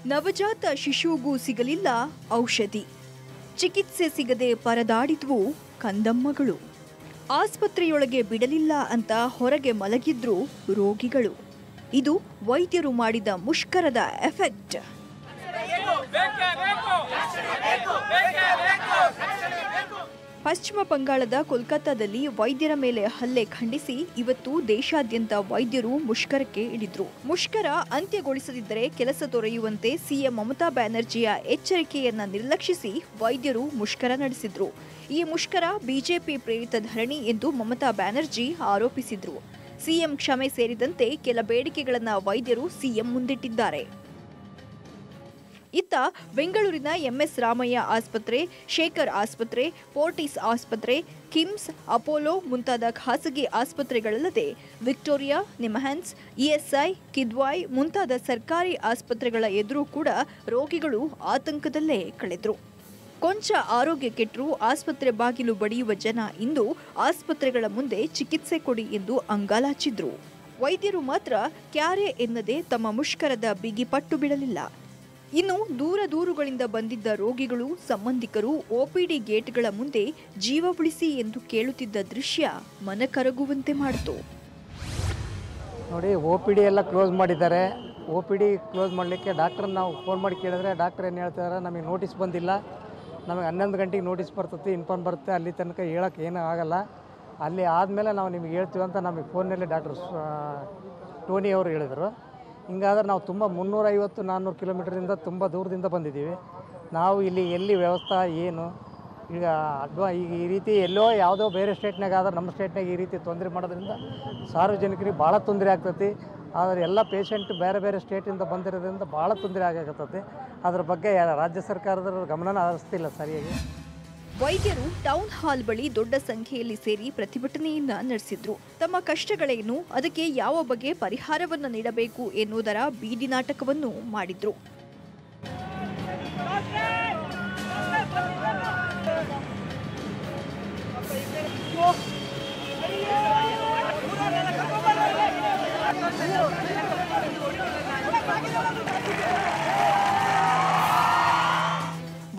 ನವಜಾತ ಶಿಶುಗೂ ಸಿಗಲಿಲ್ಲ ಔಷಧಿ. ಚಿಕಿತ್ಸೆ ಸಿಗದೆ ಪರದಾಡಿದ್ವು ಕಂದಮ್ಮಗಳು. ಆಸ್ಪತ್ರೆಯೊಳಗೆ ಬಿಡಲಿಲ್ಲ ಅಂತ ಹೊರಗೆ ಮಲಗಿದ್ರು ರೋಗಿಗಳು. ಇದು ವೈದ್ಯರು ಮಾಡಿದ ಮುಷ್ಕರದ ಎಫೆಕ್ಟ್. ಪಶ್ಚಿಮ ಬಂಗಾಳದ ಕೋಲ್ಕತ್ತಾದಲ್ಲಿ ವೈದ್ಯರ ಮೇಲೆ ಹಲ್ಲೆ ಖಂಡಿಸಿ ಇವತ್ತು ದೇಶಾದ್ಯಂತ ವೈದ್ಯರು ಮುಷ್ಕರಕ್ಕೆ ಇಳಿದ್ರು. ಮುಷ್ಕರ ಅಂತ್ಯಗೊಳಿಸದಿದ್ದರೆ ಕೆಲಸ ದೊರೆಯುವಂತೆ ಸಿಎಂ ಮಮತಾ ಬ್ಯಾನರ್ಜಿಯ ಎಚ್ಚರಿಕೆಯನ್ನ ನಿರ್ಲಕ್ಷಿಸಿ ವೈದ್ಯರು ಮುಷ್ಕರ ನಡೆಸಿದ್ರು. ಈ ಮುಷ್ಕರ ಬಿಜೆಪಿ ಪ್ರೇರಿತ ಧರಣಿ ಎಂದು ಮಮತಾ ಬ್ಯಾನರ್ಜಿ ಆರೋಪಿಸಿದ್ರು. ಸಿಎಂ ಕ್ಷಮೆ ಸೇರಿದಂತೆ ಕೆಲ ಬೇಡಿಕೆಗಳನ್ನು ವೈದ್ಯರು ಸಿಎಂ ಮುಂದಿಟ್ಟಿದ್ದಾರೆ. ಇತ್ತ ಬೆಂಗಳೂರಿನ ಎಂಎಸ್ ರಾಮಯ್ಯ ಆಸ್ಪತ್ರೆ, ಶೇಖರ್ ಆಸ್ಪತ್ರೆ ಪೋರ್ಟಿಸ್ ಆಸ್ಪತ್ರೆ, ಕಿಮ್ಸ್, ಅಪೋಲೋ ಮುಂತಾದ ಖಾಸಗಿ ಆಸ್ಪತ್ರೆಗಳಲ್ಲದೆ ವಿಕ್ಟೋರಿಯಾ, ನಿಮಹನ್ಸ್ ಇಎಸ್ಐ ಕಿದ್ವಾಯ್ ಮುಂತಾದ ಸರ್ಕಾರಿ ಆಸ್ಪತ್ರೆಗಳ ಎದುರು ಕೂಡ ರೋಗಿಗಳು ಆತಂಕದಲ್ಲೇ ಕಳೆದರು. ಕೊಂಚ ಆರೋಗ್ಯ ಕೆಟ್ಟರೂ ಆಸ್ಪತ್ರೆ ಬಾಗಿಲು ಬಡಿಯುವ ಜನ ಇಂದು ಆಸ್ಪತ್ರೆಗಳ ಮುಂದೆ ಚಿಕಿತ್ಸೆ ಕೊಡಿ ಎಂದು ಅಂಗಾಲಾಚಿದ್ರು. ವೈದ್ಯರು ಮಾತ್ರ ಕ್ಯಾರೆ ಎನ್ನದೆ ತಮ್ಮ ಮುಷ್ಕರದ ಬಿಗಿ ಪಟ್ಟು ಬಿಡಲಿಲ್ಲ. ಇನ್ನು ದೂರ ದೂರುಗಳಿಂದ ಬಂದಿದ್ದ ರೋಗಿಗಳು, ಸಂಬಂಧಿಕರು ಒಪಿಡಿ ಗೇಟ್ಗಳ ಮುಂದೆ ಜೀವ ಉಳಿಸಿ ಎಂದು ಕೇಳುತ್ತಿದ್ದ ದೃಶ್ಯ ಮನಕರಗುವಂತೆ ಮಾಡಿತು. ನೋಡಿ ಒ ಪಿ ಡಿ ಎಲ್ಲ ಕ್ಲೋಸ್ ಮಾಡಿದ್ದಾರೆ. ಒ ಪಿ ಡಿ ಕ್ಲೋಸ್ ಮಾಡಲಿಕ್ಕೆ ಡಾಕ್ಟ್ರನ್ನ ನಾವು ಫೋನ್ ಮಾಡಿ ಕೇಳಿದ್ರೆ ಡಾಕ್ಟ್ರ್ ಏನು ಹೇಳ್ತಾರೆ ನಮಗೆ ನೋಟಿಸ್ ಬಂದಿಲ್ಲ. ನಮಗೆ ಹನ್ನೊಂದು ಗಂಟೆಗೆ ನೋಟಿಸ್ ಬರ್ತೈತಿ, ಇನ್ಫಾರ್ಮ್ ಬರುತ್ತೆ. ಅಲ್ಲಿ ತನಕ ಹೇಳೋಕ್ಕೆ ಏನೂ ಆಗಲ್ಲ. ಅಲ್ಲಿ ಆದಮೇಲೆ ನಾವು ನಿಮಗೆ ಹೇಳ್ತೀವಿ ಅಂತ ನಮಗೆ ಫೋನಲ್ಲಿ ಡಾಕ್ಟರ್ ಟೋನಿ ಅವರು ಹೇಳಿದರು. ಹಿಂಗಾದ್ರೆ ನಾವು ತುಂಬ ಮುನ್ನೂರೈವತ್ತು, ನಾನ್ನೂರು ಕಿಲೋಮೀಟ್ರಿಂದ ತುಂಬ ದೂರದಿಂದ ಬಂದಿದ್ದೀವಿ. ನಾವು ಇಲ್ಲಿ ಎಲ್ಲಿ ವ್ಯವಸ್ಥೆ, ಏನು, ಈಗ ಅಡ್ವಾ ಈಗ ಈ ರೀತಿ ಎಲ್ಲೋ ಯಾವುದೋ ಬೇರೆ ಸ್ಟೇಟ್ನಾಗ ಆದ್ರೆ ನಮ್ಮ ಸ್ಟೇಟ್ನಾಗ ಈ ರೀತಿ ತೊಂದರೆ ಮಾಡೋದ್ರಿಂದ ಸಾರ್ವಜನಿಕರಿಗೆ ಭಾಳ ತೊಂದರೆ ಆಗ್ತೈತಿ. ಆದರೆ ಎಲ್ಲ ಪೇಷಂಟ್ ಬೇರೆ ಬೇರೆ ಸ್ಟೇಟಿಂದ ಬಂದಿರೋದ್ರಿಂದ ಭಾಳ ತೊಂದರೆ ಆಗಾಕತ್ತೈತಿ. ಅದ್ರ ಬಗ್ಗೆ ರಾಜ್ಯ ಸರ್ಕಾರದ ಗಮನನ ಹರಿಸ್ತಿಲ್ಲ ಸರಿಯಾಗಿ. ವೈದ್ಯರು ಟೌನ್ ಹಾಲ್ ಬಳಿ ದೊಡ್ಡ ಸಂಖ್ಯೆಯಲ್ಲಿ ಸೇರಿ ಪ್ರತಿಭಟನೆಯನ್ನ ನಡೆಸಿದ್ರು. ತಮ್ಮ ಕಷ್ಟಗಳೇನು, ಅದಕ್ಕೆ ಯಾವ ಬಗೆ ಪರಿಹಾರವನ್ನ ನೀಡಬೇಕು ಎನ್ನುವುದರ ಬೀದಿ ನಾಟಕವನ್ನು ಮಾಡಿದ್ರು.